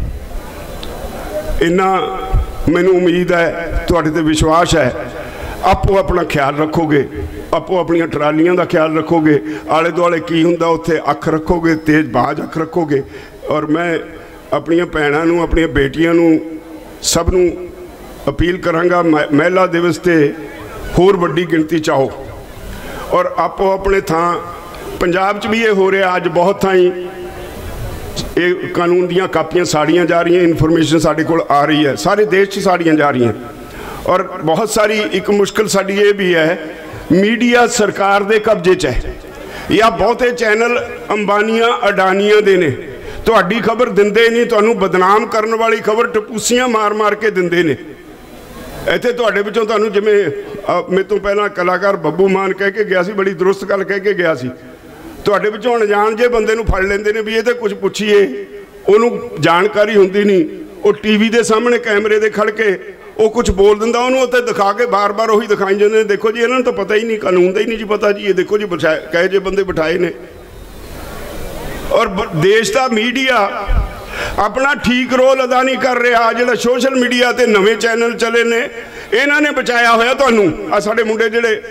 ਇੰਨਾ ਮੈਨੂੰ ਉਮੀਦ ਹੈ, ਤੁਹਾਡੇ ਤੇ ਵਿਸ਼ਵਾਸ ਹੈ। ਆਪੋ ਆਪਣਾ ਖਿਆਲ ਰੱਖੋਗੇ, ਆਪੋ ਆਪਣੀਆਂ ਟਰਾਲੀਆਂ ਦਾ ਖਿਆਲ ਰੱਖੋਗੇ। ਆਲੇ ਦੁਆਲੇ ਕੀ ਹੁੰਦਾ ਉੱਥੇ, ਅੱਖ ਰੱਖੋਗੇ, ਤੇਜ਼ ਬਾਜ ਅੱਖ ਰੱਖੋਗੇ। ਔਰ ਮੈਂ ਆਪਣੀਆਂ ਭੈਣਾਂ ਨੂੰ, ਆਪਣੀਆਂ ਬੇਟੀਆਂ ਨੂੰ, ਸਭ ਨੂੰ ਅਪੀਲ ਕਰਾਂਗਾ, ਮਹਿ- ਮਹਿਲਾ ਦਿਵਸ ਤੇ ਹੋਰ ਵੱਡੀ ਗਿਣਤੀ ਚਾਹੋ। ਔਰ ਆਪੋ ਆਪਣੇ ਥਾਂ, ਪੰਜਾਬ 'ਚ ਵੀ ਇਹ ਹੋ ਰਿਹਾ, ਅੱਜ ਬਹੁਤ ਥਾਈਂ ਇਹ ਕਾਨੂੰਨ ਦੀਆਂ ਕਾਪੀਆਂ ਸਾੜੀਆਂ ਜਾ ਰਹੀਆਂ, ਇਨਫੋਰਮੇਸ਼ਨ ਸਾਡੇ ਕੋਲ ਆ ਰਹੀ ਹੈ, ਸਾਰੇ ਦੇਸ਼ 'ਚ ਸਾੜੀਆਂ ਜਾ ਰਹੀਆਂ। ਔਰ ਬਹੁਤ ਸਾਰੀ, ਇੱਕ ਮੁਸ਼ਕਲ ਸਾਡੀ ਇਹ ਵੀ ਹੈ, ਮੀਡੀਆ ਸਰਕਾਰ ਦੇ ਕਬਜ਼ੇ 'ਚ ਹੈ। ਜਾਂ ਬਹੁਤੇ ਚੈਨਲ ਅੰਬਾਨੀਆਂ, ਅਡਾਨੀਆਂ ਦੇ ਨੇ। ਤੁਹਾਡੀ ਖਬਰ ਦਿੰਦੇ ਨਹੀਂ, ਤੁਹਾਨੂੰ ਬਦਨਾਮ ਕਰਨ ਵਾਲੀ ਖਬਰ ਟਪੂਸੀਆਂ ਮਾਰ-ਮਾਰ ਕੇ ਦਿੰਦੇ ਨੇ। ਇੱਥੇ ਤੁਹਾਡੇ ਵਿੱਚੋਂ ਤੁਹਾਨੂੰ ਜਿਵੇਂ ਮੇਰੇ ਤੋਂ ਪਹਿਲਾਂ ਕਲਾਕਾਰ ਬੱਬੂ ਮਾਨ ਕਹਿ ਕੇ ਗਿਆ ਸੀ, ਬੜੀ ਦਰੁਸਤ ਗੱਲ ਕਹਿ ਕੇ ਗਿਆ ਸੀ। ਤੁਹਾਡੇ ਵਿੱਚੋਂ ਅਣਜਾਣ ਜੇ ਬੰਦੇ ਨੂੰ ਫੜ ਲੈਂਦੇ ਨੇ ਵੀ ਇਹ ਤੇ ਕੁਝ ਪੁੱਛੀਏ। ਉਹਨੂੰ ਜਾਣਕਾਰੀ ਹੁੰਦੀ ਨਹੀਂ। ਉਹ ਟੀਵੀ ਦੇ ਸਾਹਮਣੇ ਕੈਮਰੇ ਦੇ ਖੜ ਕੇ ਉਹ ਕੁਝ ਬੋਲ ਦਿੰਦਾ, ਉਹਨੂੰ ਉੱਤੇ ਦਿਖਾ ਕੇ ਬਾਰ-ਬਾਰ ਉਹੀ ਦਿਖਾਈ ਜਾਂਦੇ ਨੇ। ਦੇਖੋ ਜੀ, ਇਹਨਾਂ ਨੂੰ ਤਾਂ ਪਤਾ ਹੀ ਨਹੀਂ ਕਾਨੂੰਨ ਦਾ ਹੀ ਨਹੀਂ ਜੀ ਪਤਾ ਜੀ। ਇਹ ਦੇਖੋ ਜੀ ਬਿਠਾਏ ਕਹੇ ਜੇ ਬੰਦੇ ਬਿਠਾਏ ਨੇ। ਔਰ ਬ- ਦੇਸ਼ ਦਾ ਮੀਡੀਆ ਆਪਣਾ ਠੀਕ ਰੋਲ ਅਦਾ ਨਹੀਂ ਕਰ ਰਿਹਾ। ਜਿਹੜਾ ਸੋਸ਼ਲ ਮੀਡੀਆ ਤੇ ਨਵੇਂ ਚੈਨਲ ਚਲੇ ਨੇ, ਇਹਨਾਂ ਨੇ ਬਚਾਇਆ ਹੋਇਆ ਤੁਹਾਨੂੰ। ਆ ਸਾਡੇ ਮੁੰਡੇ ਜਿਹੜੇ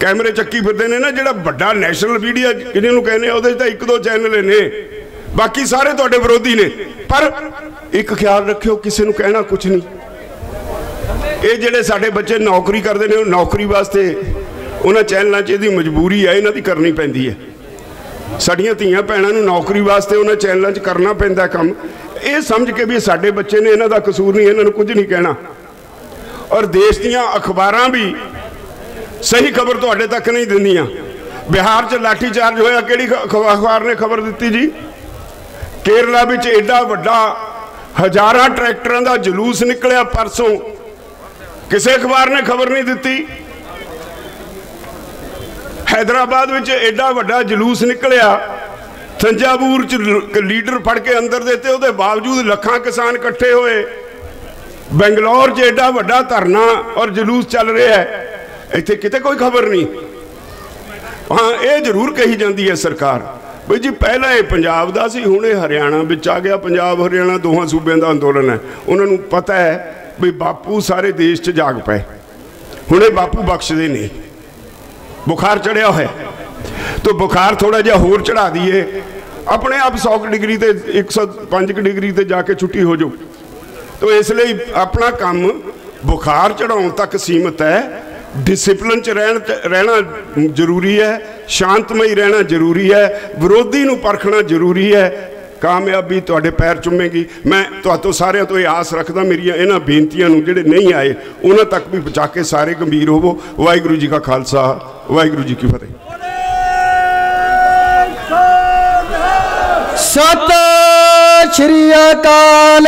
ਕੈਮਰੇ ਚੱਕੀ ਫਿਰਦੇ ਨੇ ਨਾ, ਜਿਹੜਾ ਵੱਡਾ ਨੈਸ਼ਨਲ ਮੀਡੀਆ ਜਿਹਨੂੰ ਕਹਿੰਦੇ ਉਹਦੇ 'ਚ ਤਾਂ ਇੱਕ ਦੋ ਚੈਨਲ ਨੇ। ਬਾਕੀ ਸਾਰੇ ਤੁਹਾਡੇ ਵਿਰੋਧੀ ਨੇ। ਪਰ ਇੱਕ ਖਿਆਲ ਰੱਖਿਓ, ਕਿਸੇ ਨੂੰ ਕਹਿਣਾ ਕੁਝ ਨਹੀਂ। ਇਹ ਜਿਹੜੇ ਸਾਡੇ ਬੱਚੇ ਨੌਕਰੀ ਕਰਦੇ ਨੇ, ਉਹ ਨੌਕਰੀ ਵਾਸਤੇ ਉਹਨਾਂ ਚੈਨਲਾਂ 'ਚ ਇਹਦੀ ਮਜਬੂਰੀ ਹੈ ਇਹਨਾਂ ਦੀ ਕਰਨੀ ਪੈਂਦੀ ਹੈ। ਸਾਡੀਆਂ ਧੀਆਂ ਭੈਣਾਂ ਨੂੰ ਨੌਕਰੀ ਵਾਸਤੇ ਉਹਨਾਂ ਚੈਨਲਾਂ 'ਚ ਕਰਨਾ ਪੈਂਦਾ ਕੰਮ। ਇਹ ਸਮਝ ਕੇ ਵੀ ਸਾਡੇ ਬੱਚੇ ਨੇ ਇਹਨਾਂ ਦਾ ਕਸੂਰ ਨਹੀਂ, ਇਹਨਾਂ ਨੂੰ ਕੁਝ ਨਹੀਂ ਕਹਿਣਾ। ਔਰ ਦੇਸ਼ ਦੀਆਂ ਅਖਬਾਰਾਂ ਵੀ ਸਹੀ ਖਬਰ ਤੁਹਾਡੇ ਤੱਕ ਨਹੀਂ ਦਿੰਦੀਆਂ। ਬਿਹਾਰ 'ਚ ਲਾਠੀ ਚਾਰਜ ਹੋਇਆ, ਕਿਹੜੀ ਅਖਬਾਰ ਨੇ ਖਬਰ ਦਿੱਤੀ ਜੀ? ਕੇਰਲਾ ਵਿੱਚ ਐਡਾ ਵੱਡਾ ਹਜ਼ਾਰਾਂ ਟਰੈਕਟਰਾਂ ਦਾ ਜਲੂਸ ਨਿਕਲਿਆ ਪਰਸੋਂ। ਕਿਸੇ ਅਖਬਾਰ ਨੇ ਖਬਰ ਨਹੀਂ ਦਿੱਤੀ? ਹੈਦਰਾਬਾਦ ਵਿੱਚ ਐਡਾ ਵੱਡਾ ਜਲੂਸ ਨਿਕਲਿਆ ਥੰਜਾਵੂਰ ਚ ਲੀਡਰ ਫੜ ਕੇ ਅੰਦਰ ਦਿੱਤੇ ਉਹਦੇ ਬਾਵਜੂਦ ਲੱਖਾਂ ਕਿਸਾਨ ਇਕੱਠੇ ਹੋਏ ਬੰਗਲੌਰ 'ਚ ਐਡਾ ਵੱਡਾ ਧਰਨਾ ਔਰ ਜਲੂਸ ਚੱਲ ਰਿਹਾ ਹੈ ਇੱਥੇ ਕਿਤੇ ਕੋਈ ਖਬਰ ਨਹੀਂ ਹਾਂ ਇਹ ਜ਼ਰੂਰ ਕਹੀ ਜਾਂਦੀ ਹੈ ਸਰਕਾਰ ਬਈ ਜੀ ਪਹਿਲਾਂ ਇਹ ਪੰਜਾਬ ਦਾ ਸੀ ਹੁਣ ਇਹ ਹਰਿਆਣਾ ਵਿੱਚ ਆ ਗਿਆ ਪੰਜਾਬ ਹਰਿਆਣਾ ਦੋਹਾਂ ਸੂਬਿਆਂ ਦਾ ਅੰਦੋਲਨ ਹੈ ਉਹਨਾਂ ਨੂੰ ਪਤਾ ਹੈ ਵੀ ਬਾਪੂ ਸਾਰੇ ਦੇਸ਼ 'ਚ ਜਾਗ ਪਏ ਹੁਣ ਇਹ ਬਾਪੂ ਬਖਸ਼ਦੇ ਨਹੀਂ ਬੁਖਾਰ ਚੜਿਆ ਹੋਇਆ। ਤੋ ਬੁਖਾਰ ਥੋੜਾ ਜਿਹਾ ਹੋਰ ਚੜਾ ਦਈਏ। ਆਪਣੇ ਆਪ 100 ਕੁ ਡਿਗਰੀ ਤੇ 105 ਕੁ ਡਿਗਰੀ ਤੇ ਜਾ ਕੇ ਛੁੱਟੀ ਹੋ ਜਾਓ। ਤੋ ਇਸ ਲਈ ਆਪਣਾ ਕੰਮ ਬੁਖਾਰ ਚੜਾਉਣ ਤੱਕ ਸੀਮਤ ਹੈ। ਡਿਸਪਲਿਨ ਚ ਰਹਿਣ ਰਹਿਣਾ ਜ਼ਰੂਰੀ ਹੈ। ਸ਼ਾਂਤਮਈ ਰਹਿਣਾ ਜ਼ਰੂਰੀ ਹੈ। ਵਿਰੋਧੀ ਨੂੰ ਪਰਖਣਾ ਜ਼ਰੂਰੀ ਹੈ। ਕਾਮਯਾਬੀ ਤੁਹਾਡੇ ਪੈਰ ਚੁੰਮੇਗੀ। ਮੈਂ ਤੁਹਾਤੋਂ ਸਾਰਿਆਂ ਤੋਂ ਇਹ ਆਸ ਰੱਖਦਾ, ਮੇਰੀਆਂ ਇਹਨਾਂ ਬੇਨਤੀਆਂ ਨੂੰ ਜਿਹੜੇ ਨਹੀਂ ਆਏ, ਉਹਨਾਂ ਤੱਕ ਵੀ ਪਹੁੰਚਾ ਕੇ ਸਾਰੇ ਗੰਭੀਰ ਹੋਵੋ। ਵਾਹਿਗੁਰੂ ਜੀ ਕਾ ਖਾਲਸਾ, ਵਾਹਿਗੁਰੂ ਜੀ ਕੀ ਫਤਿਹ। ਸਤਿ ਸ਼੍ਰੀ ਅਕਾਲ।